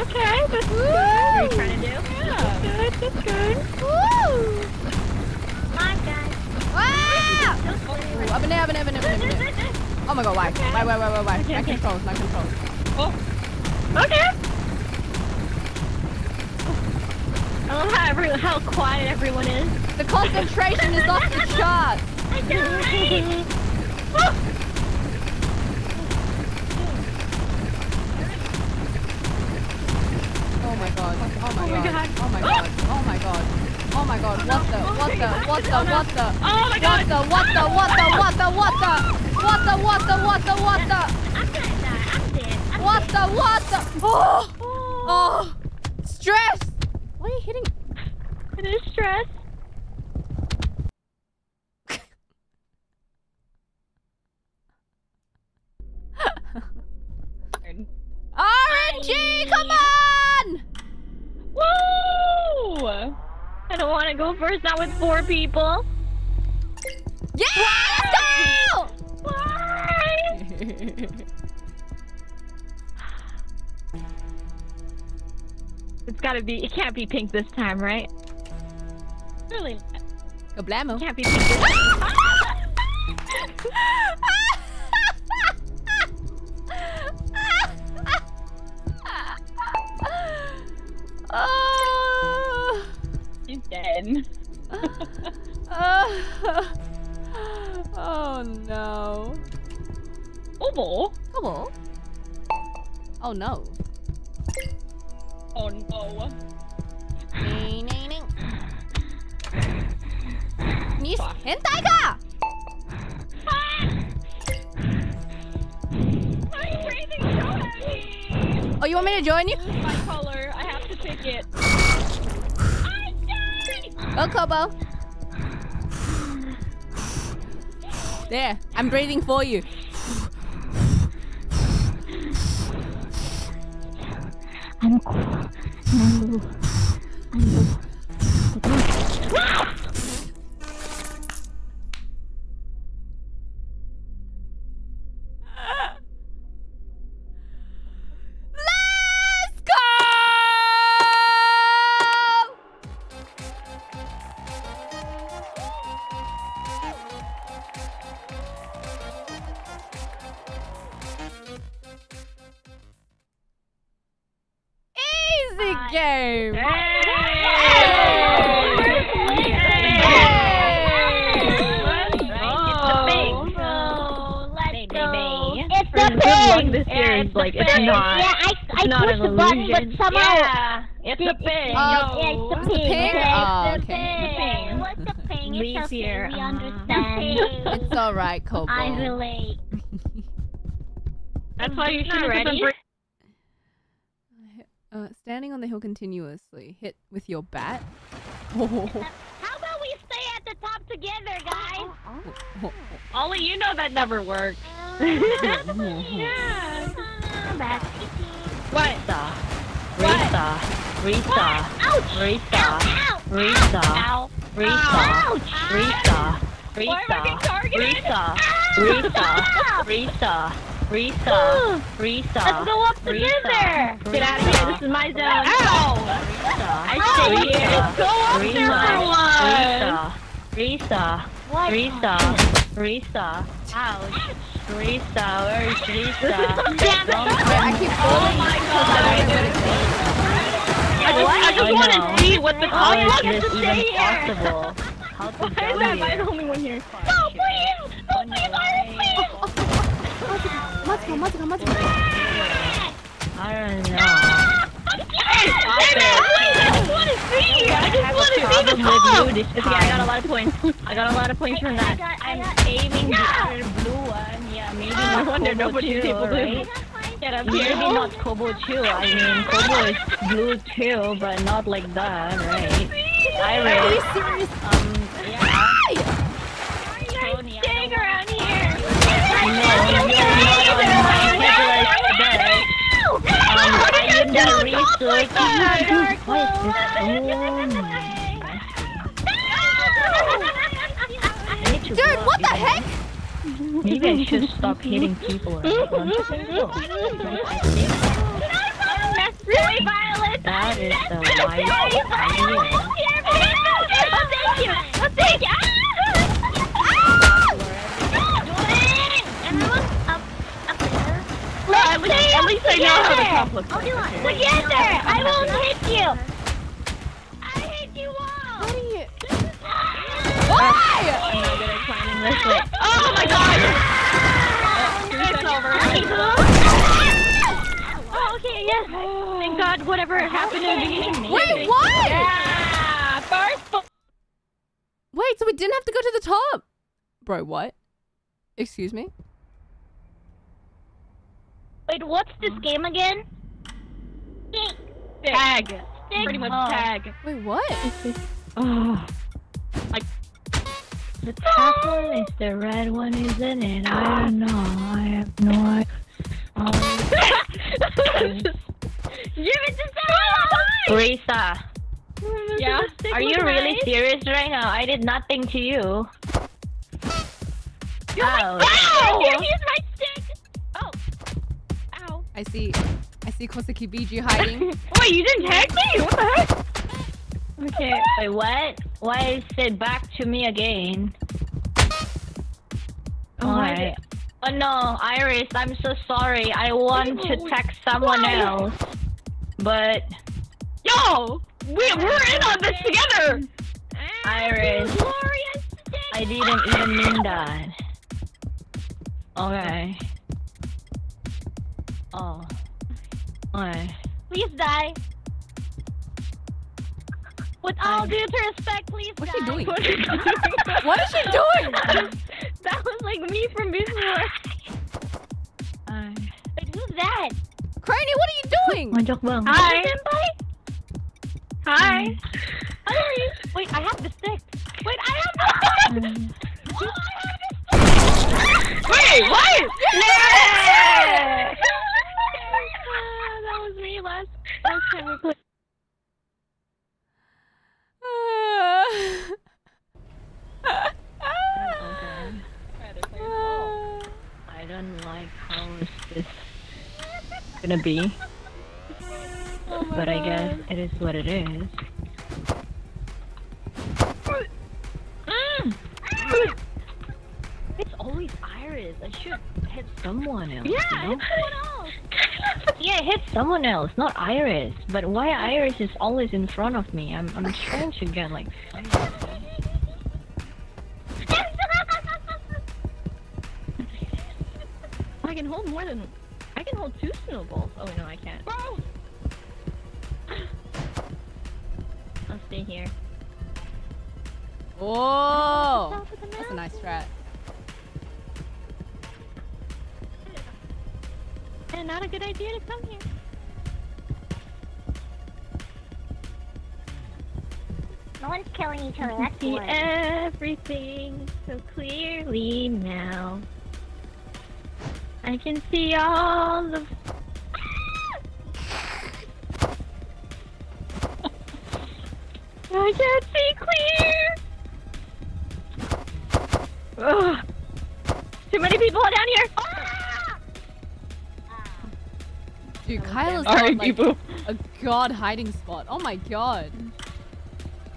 Okay, that's good. What are you trying to do? Yeah, that's good. That's good.
Hi, guys.
Ah! Ooh, up and down, up and down, up and down, up and down. Oh my god, why? Why, why, why, why, why?
Okay,
my
okay.
controls, my controls. Oh.
Okay. I love how every how quiet everyone is.
The concentration is off the charts.
I died.
Oh my god. Oh my god. Oh my god. Oh my god. Oh my god. What the? What the? What the? What the?
Oh my god!
What the? What the? What the? What the? What the? What the? What the? What the? What the?
Die. I'm dead. I'm
What the? What the? Oh! Oh! Stress! Why hitting?
It is stress.
RNG! Come on!
Woo! I don't want to go first. Not with four people.
Yeah! Let's go!
Why? It's gotta be. It can't be pink this time, right?
Really?
Kablamo.
It can't be pink this time.
oh,
He's dead.
oh no.
Oh,
on. Oh no on
boa. Nis, hentai ka!
Oh, you want me to join you?
My color. I have to pick it.
I died! Oh, Kobo. There. I'm breathing for you.
I'm cool. I'm blue. I'm blue.
Let's Easy game.
Let's It's the
good
pig.
this year is like it's
pig.
not.
Yeah, I, I
not
pushed
an
the button, but
illusion.
somehow.
Yeah, it's a pig.
Oh,
yeah, it's the
it's the
pig.
pig?
Yeah, it's the oh,
okay.
pig. What's the pig?
Leave
It's okay.
here.
We understand.
Um, it's all right, Kobo.
I relate.
That's why you
Not
should
ready?
ready.
Uh, standing the hill continuously. Hit with your bat.
How about we stay at the top together, guys?
Ollie, you know that never works.
yeah.
What?
Rita. Rita.
Ouch!
Rita.
Ow!
Rita.
Ow!
Rita.
Ouch!
Rita.
Why am I being targeted?
Rita.
Ow!
Rita. Rita. Rita. Rita.
Let's go up together.
Get out of here. This is my zone.
Ow!
I
Rita.
say you.
Rita.
Go up there for
Rita.
once.
Rita. Rita. Rita. Ouch. Rita. Where is Rita? Don't
I keep falling.
Oh my I just, I just
I
want
know.
to see what the
How is
fuck
this
is
even
here.
possible? How to
Why
get
is that
here?
the only one here?
No, please! No, please, IRyS, please!
Matsuka, Matsuka, Matsuka.
I don't know.
I just want to see. I just want to see the okay, I got a lot of points. I got a lot of points from that.
I'm aiming the other blue one. Yeah, maybe
No
not
wonder nobody's
too,
able to-? Get
Maybe not Kobo too. I mean, Kobo is blue too, but not like that, right? IRyS. Um, the research. What is this? I need
Dude, what the heck?
Maybe I should stop hitting people. around.
Really violent.
That is the life
Oh, thank you. Oh, thank you. At least, at least I know how top looks like.
Together! I won't hit you! I hit you all!
What are you?
I'm not good at climbing this way. Oh my god! It's over. Oh, okay, yes. Thank God, whatever happened in the beginning.
Wait, what?
Yeah, first.
Wait, so we didn't have to go to the top? Bro, what? Excuse me?
Wait, what's this game again?
Tag. Pretty much
Oh.
tag.
Wait, what?
Oh.
The top one is the red one, isn't it? I don't know. I have no idea. Um,
Give it to someone!
Risu,
Yeah?
are you really serious right now? I did nothing to you. Ouch.
Ow! Here, here's my stick!
I see. I see Koseki Bijou hiding.
Wait, you didn't tag me? What the heck? Okay.
Wait, what? Why is it back to me again?
Oh,
Alright. Oh no, IRyS, I'm so sorry. I want to text someone
Why?
else. But
Yo! We, we're in on this together! IRyS,
I didn't even mean that. Okay. Oh. Okay.
Please die. With all due respect, please
What's
die.
she doing?
What is she doing?
What is she doing?
that was like me from before.
Ay.
Wait, who's that?
Kronii, what are you doing?
Manjok bang.
Hi.
Senpai?
Hi.
How are you? Wait, I have the stick. Wait, I have the stick.
Mm.
Oh, I have the stick.
Wait, what?
Yeah!
that was me last last time we played.
I don't like how is this gonna be. but I guess it is what it is. Mm. It's always IRyS. I should hit someone else.
Yeah,
you know?
it's someone else.
Yeah, hit someone else, not IRyS. But why IRyS is always in front of me? I'm I'm trying to get like.
I can hold more than. I can hold two snowballs. Oh no, I can't. I'll stay here.
Whoa! That's a nice strat.
Not a good idea to come here.
No one's killing each other. That's
See
good.
everything so clearly now. I can see all the. I can't see clear. Ugh. Too many people down here.
Dude, Kyle is
Alright,
got, like,
people.
a god hiding spot. Oh my god.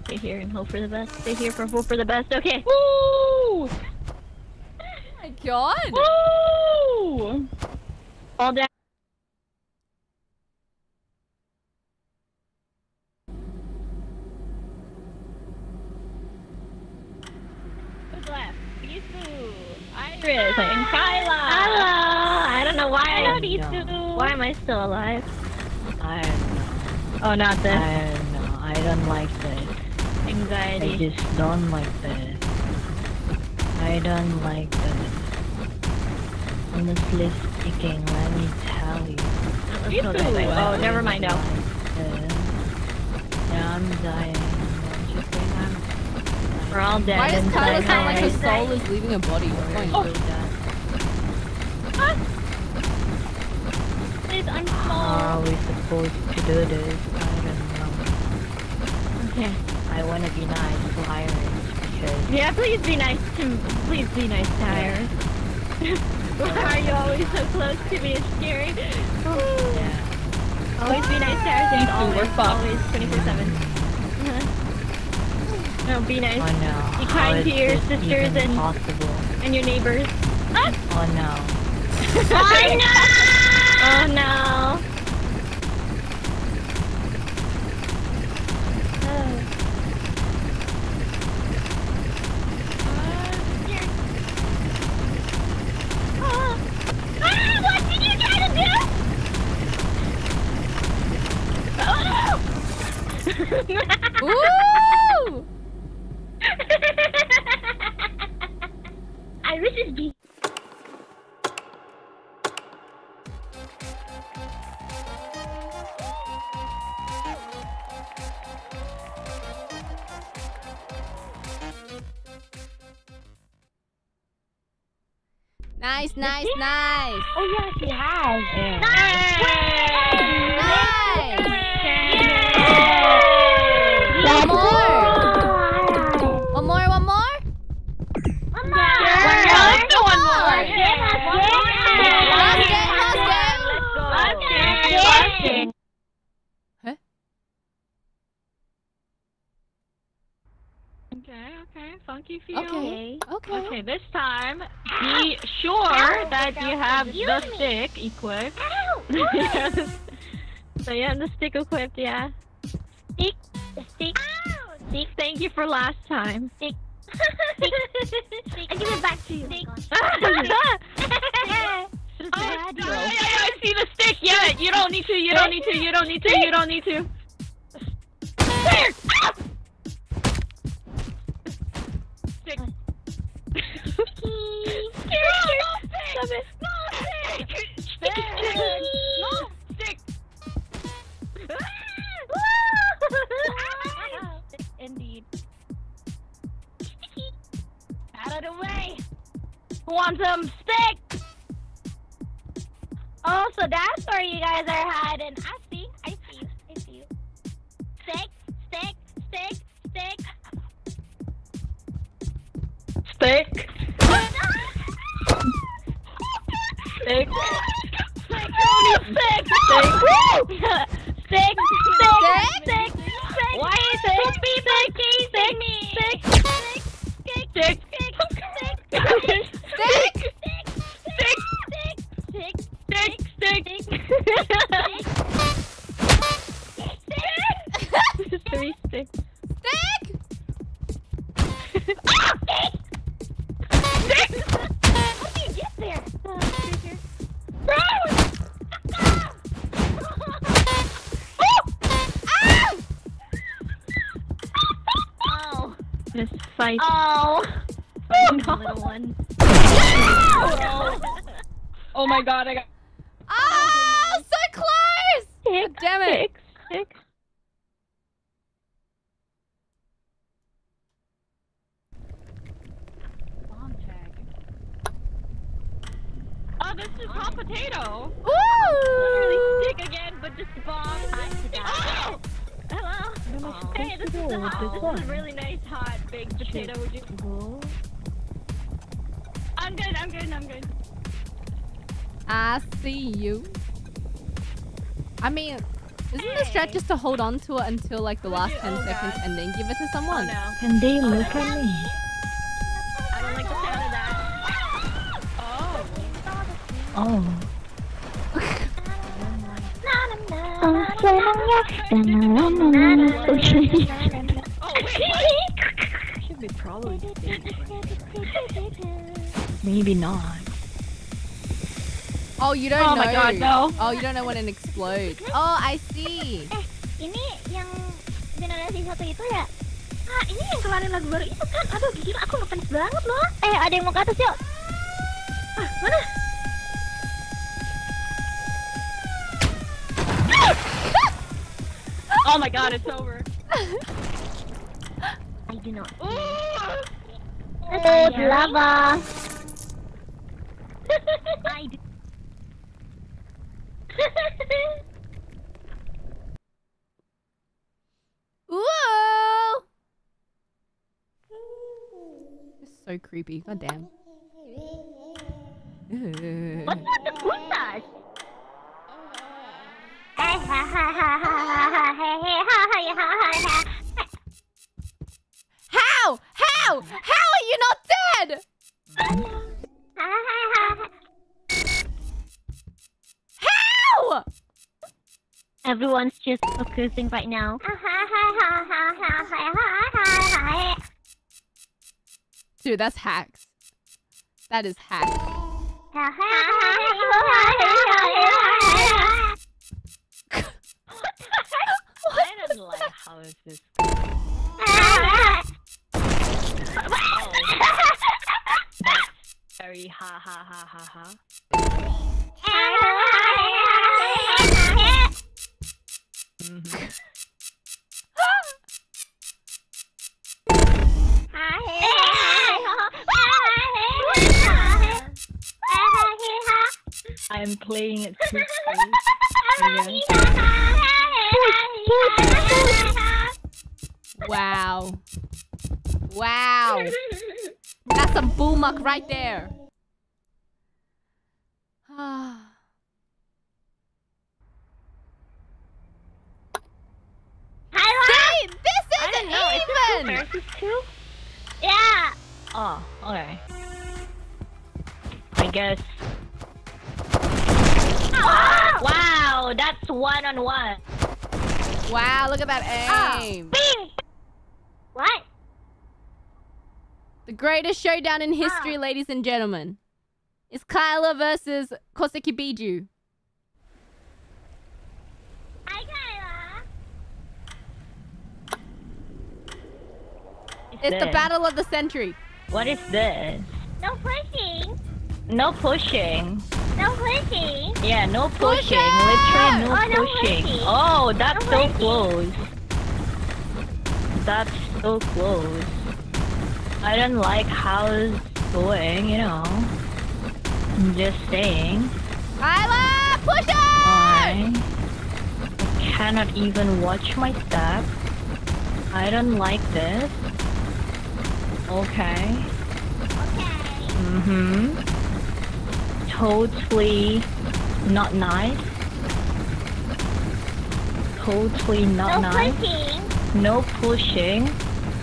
Stay here and hope for the best. Stay here for hope for the best. Okay.
Woo! Oh my god.
Woo! All down. Who's left? Isu, IRyS, and Kaela. Hello. I don't know why.
Hello,
I
Isu.
Why am I still alive?
I don't know.
Oh, not this.
I don't know. I don't like this. Anxiety. I
Anxiety.
just don't like this. I don't like this. Honestly speaking, let me tell you.
Let's go this. Oh, never mind now.
Yeah, I'm dying. Don't you think I'm
We're all dead.
Why does Kyle
inside
sound like
my-
his soul is leaving a body? What's going
so
on?
dead?
Please, I'm
How
small.
Are we supposed to do this? I don't know.
Okay.
I wanna be nice to IRyS because
Yeah, please be nice to please be nice to IRyS. Why are you always so close to me? It's scary.
yeah.
Always be nice to IRyS. and Always,
we're fucked.
always, 24 seven. No, be nice.
Oh no.
Be kind to your sisters and-
possible.
And your neighbors. Ah!
Oh no.
Oh no! Ah!
Nice, nice, nice.
Oh yeah, she has.
Yeah.
Nice. One more. One more, one more.
One more.
Let's do one more.
Last game, last game.
Last game.
Huh?
Okay, okay, funky few.
Okay. Okay.
Okay, this time, be sure that you have the stick equipped. Yes. So you have the stick equipped, yeah. Stick, stick, stick. Thank you for last time.
Stick. Stick. I give it back to you. Stick.
Oh, yeah, yeah, I see the stick. Yeah, you don't need to. You don't need to. You don't need to. You don't need to. There. Ah! Stick. Stop it. No, stick. Stick. No, stick. Indeed. Out of the way.
Who wants some steak?
Oh, so that's where you guys are hiding. I see. I see. I see you. Steak, steak, steak, Steak,
steak, steak,
steak, steak, steak, steak.
Why is it
steak,
teasing me?
steak,
Steak,
steak, steak,
Steak!
steak, steak, steak, steak. Three sticks.
Steak!
Oh, this fight.
Oh.
little one.
Oh oh my god, I got.
Oh, so close! God damn it.
Stick.
Bomb tag.
Oh, this is hot potato.
Ooh!
Literally stick again, but just bomb.
I
Oh! Hello. Hey, this is the hot.
this
This
one?
is really nice hot baked potato. Would you? I'm good. I'm good. I'm good.
I see you. I mean, isn't the strat just to hold on to it until like the last
you-
10
oh,
seconds
God.
and then give it to
Oh
someone?
no.
Can they oh, look at me?
Oh.
Oh
wait.
Should be probably Maybe not.
Oh, you don't
Oh
know.
my God, no.
Oh, you don't know when it explodes. Oh, I see.
Ini yang generasi satu itu ya? Ah, ini yang kemarin lagu baru itu kan? Aduh, gila aku ngefans banget loh. Eh, ada yang mau ke atas yuk.
Oh my god, it's over.
I do not.
Ooh.
Oh, lava. I do.
Ooh! It's so creepy. God damn. Ew.
What's with the putas?
How? How? How are you not dead? How?
Everyone's just focusing right now.
Dude, that's hacks. That is hacks.
I don't like how is this. Very ha ha ha ha ha. Mhm. I'm playing it too safe.
Wow. Wow. That's some boomuck right there. See, this isn't even.
Versus two?
Yeah.
Oh, okay. I guess. Wow, that's one on one.
Wow, look at that
Oh.
aim.
Bing. What?
The greatest showdown in history,
Ah.
ladies and gentlemen. It's Kaela versus Koseki Bijou.
Hi, Kaela.
It's the battle of the century.
What is this?
No pushing.
No pushing.
No pushing.
Yeah, no pushing.
it!
Literally no
Oh, no
pushing.
pushing.
Oh, that's
No
so
pushing.
close. That's so close. I don't like how it's going, you know. I'm just saying.
Kaela, push it!
I cannot even watch my step. I don't like this. Okay. Mm-hmm. Totally not nice. Totally not
No
nice.
pushing.
No pushing.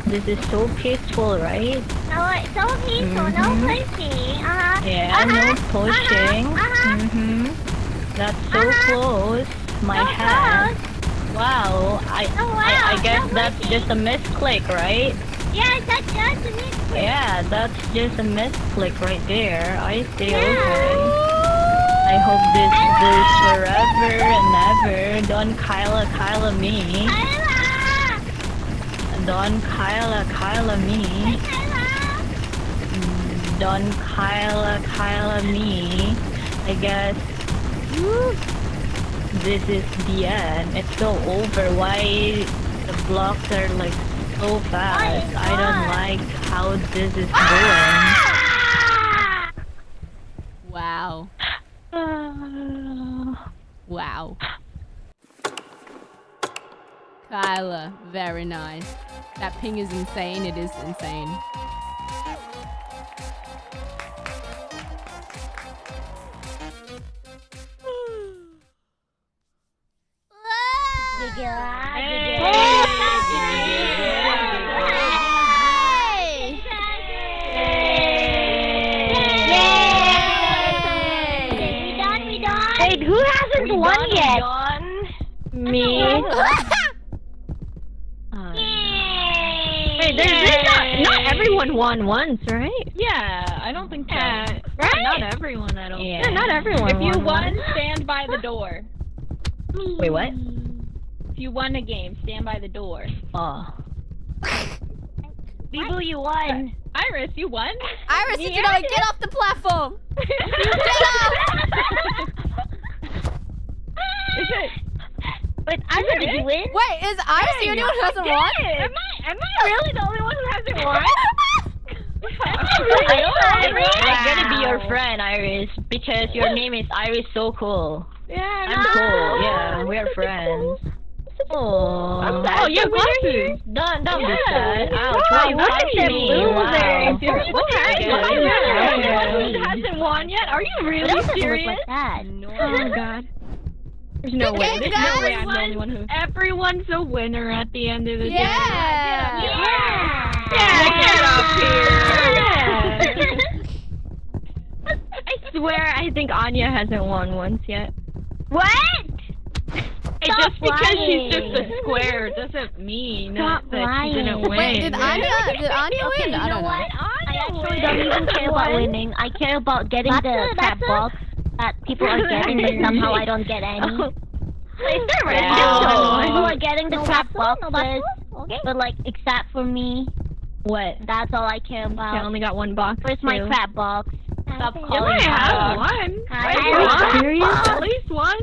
This is so peaceful, right?
No, it's so peaceful. No
Mhm.
pushing. Uh-huh.
Yeah,
Uh-huh,
no pushing.
uh-huh.
Mm-hmm. That's so
Uh-huh.
close. My
So
head. Wow. I,
Oh, wow,
I, I guess
no
that's just a misclick, right?
Yeah, that's just a mix.
Yeah, that's just a misclick right there. I see.
Yeah.
Okay. I hope this goes forever and ever. Don't Kaela Kaela me.
Kaela!
Don't Kaela Kaela me.
Kaela!
Don't Kaela Kaela me. I guess this is the end. It's so over. Why the blocks are like so fast? I don't like how this is going.
Wow.
Uh,
Wow. Kaela, very nice. That ping is insane. It is insane.
We
Me.
uh,
Wait, there's, there's not, not everyone won once, right?
yeah, I don't think so.
Yeah, right?
Not everyone, I don't Yeah.
Yeah, not everyone
If you
won
won, stand by the door.
Wait, what?
If you won a game, stand by the door.
Oh.
Biboo, you won.
IRyS, you won?
IRyS, did you
Yeah,
know Get off the platform!
Is
Wait, IRyS, did you win?
Wait, is IRyS the only one who hasn't won?
Am I, am I really the only one who hasn't won?
I
don't know.
I'm gonna be your friend, IRyS, because your name is IRyS so cool.
Yeah,
I'm cool, yeah, we are friends. Oh,
I'm sad. Oh, yeah, glasses.
Don't, don't be sad. Ouch,
Wow,
why you
look at
punch
them
me?
losers.
Wow.
You're-
Okay,
Okay,
okay,
okay.
okay.
hasn't won yet? Are you really
It doesn't
serious?
look like that.
Oh god. There's no way. There's no way I'm the only one who. Everyone's a winner at the end of the
Yeah.
day.
Yeah.
Yeah, get up here. I swear, I think Anya hasn't won once yet.
What?
Hey,
Stop
just because she's just a square doesn't mean
Stop
that she didn't
lying.
win.
Wait, did Anya, did Anya
Okay,
win?
you
I don't know.
what? I actually don't even care about winning. I care about getting
That's
the
it,
crab
that's
box that people are getting, but somehow I don't get any. Oh.
Wait, there
Yeah.
yeah.
People are getting the crab boxes, but like except for me,
What?
that's all I care about.
I only got one box.
Where's my
too.
crab box?
Stop
Yeah,
calling
I have
out.
one.
Hi,
Wait, IRyS.
Serious?
At least one.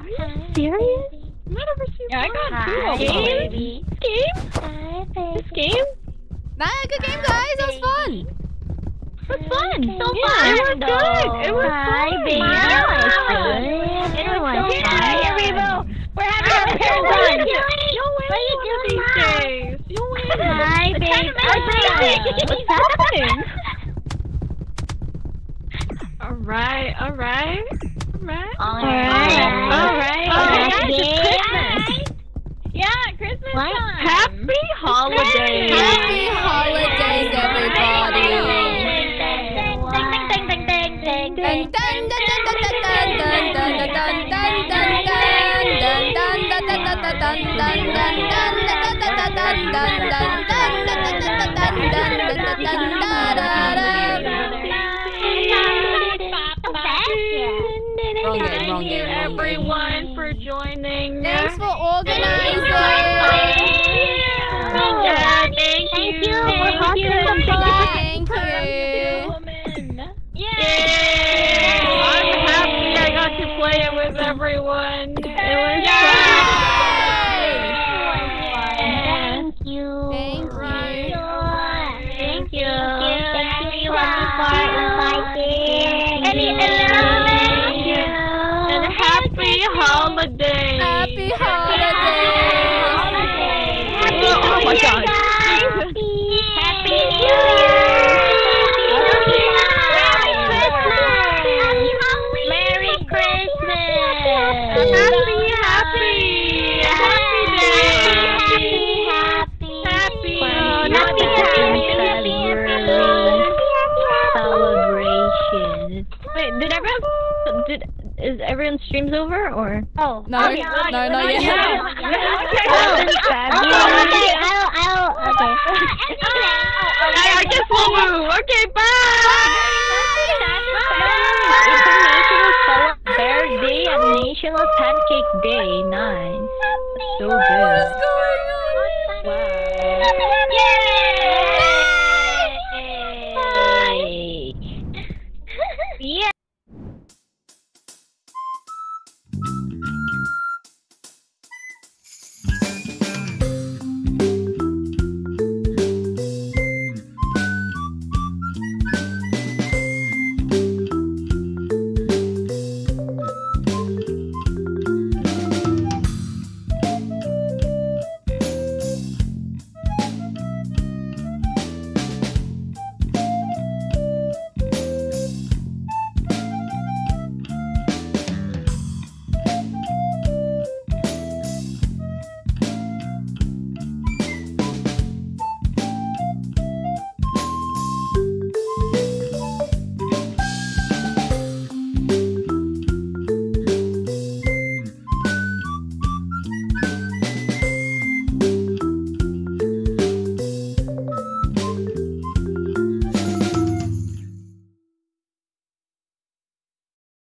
Are you serious? I've never seen
Yeah, I got two
Hi,
of them.
baby.
Game?
Hi, baby.
This game?
Nah, good game, guys. That was fun.
It was fun. So
Yeah,
fun. It was good. It was
Hi,
fun.
baby.
Yeah.
That was good. It was
so
fun.
fun.
Rebo.
We're having
Hi,
our
what
parents
are you
on.
doing?
You'll win
What are you
one of
doing,
these
Mom?
days. You'll win.
Hi,
It's
babe.
kind of
Hi,
exciting.
babe.
What's happening? All right, all right, all right,
All
all
right.
all right.
All right,
guys, it's
babe.
Christmas.
Yeah, Christmas
What?
time.
Happy holidays.
Happy holidays, everybody. Thank you,
everyone for joining.
Thanks for organizing.
Thank you. Thank you. Everyone. Streams over or?
Oh.
No,
okay,
no,
okay,
no,
okay,
yet.
okay,
Oh,
okay. Oh, okay, I'll, I'll, okay.
I, I guess we'll move. Okay, bye.
International Polar Bear Day and National Pancake Day. Nice. So good.
What's going on?
Yay!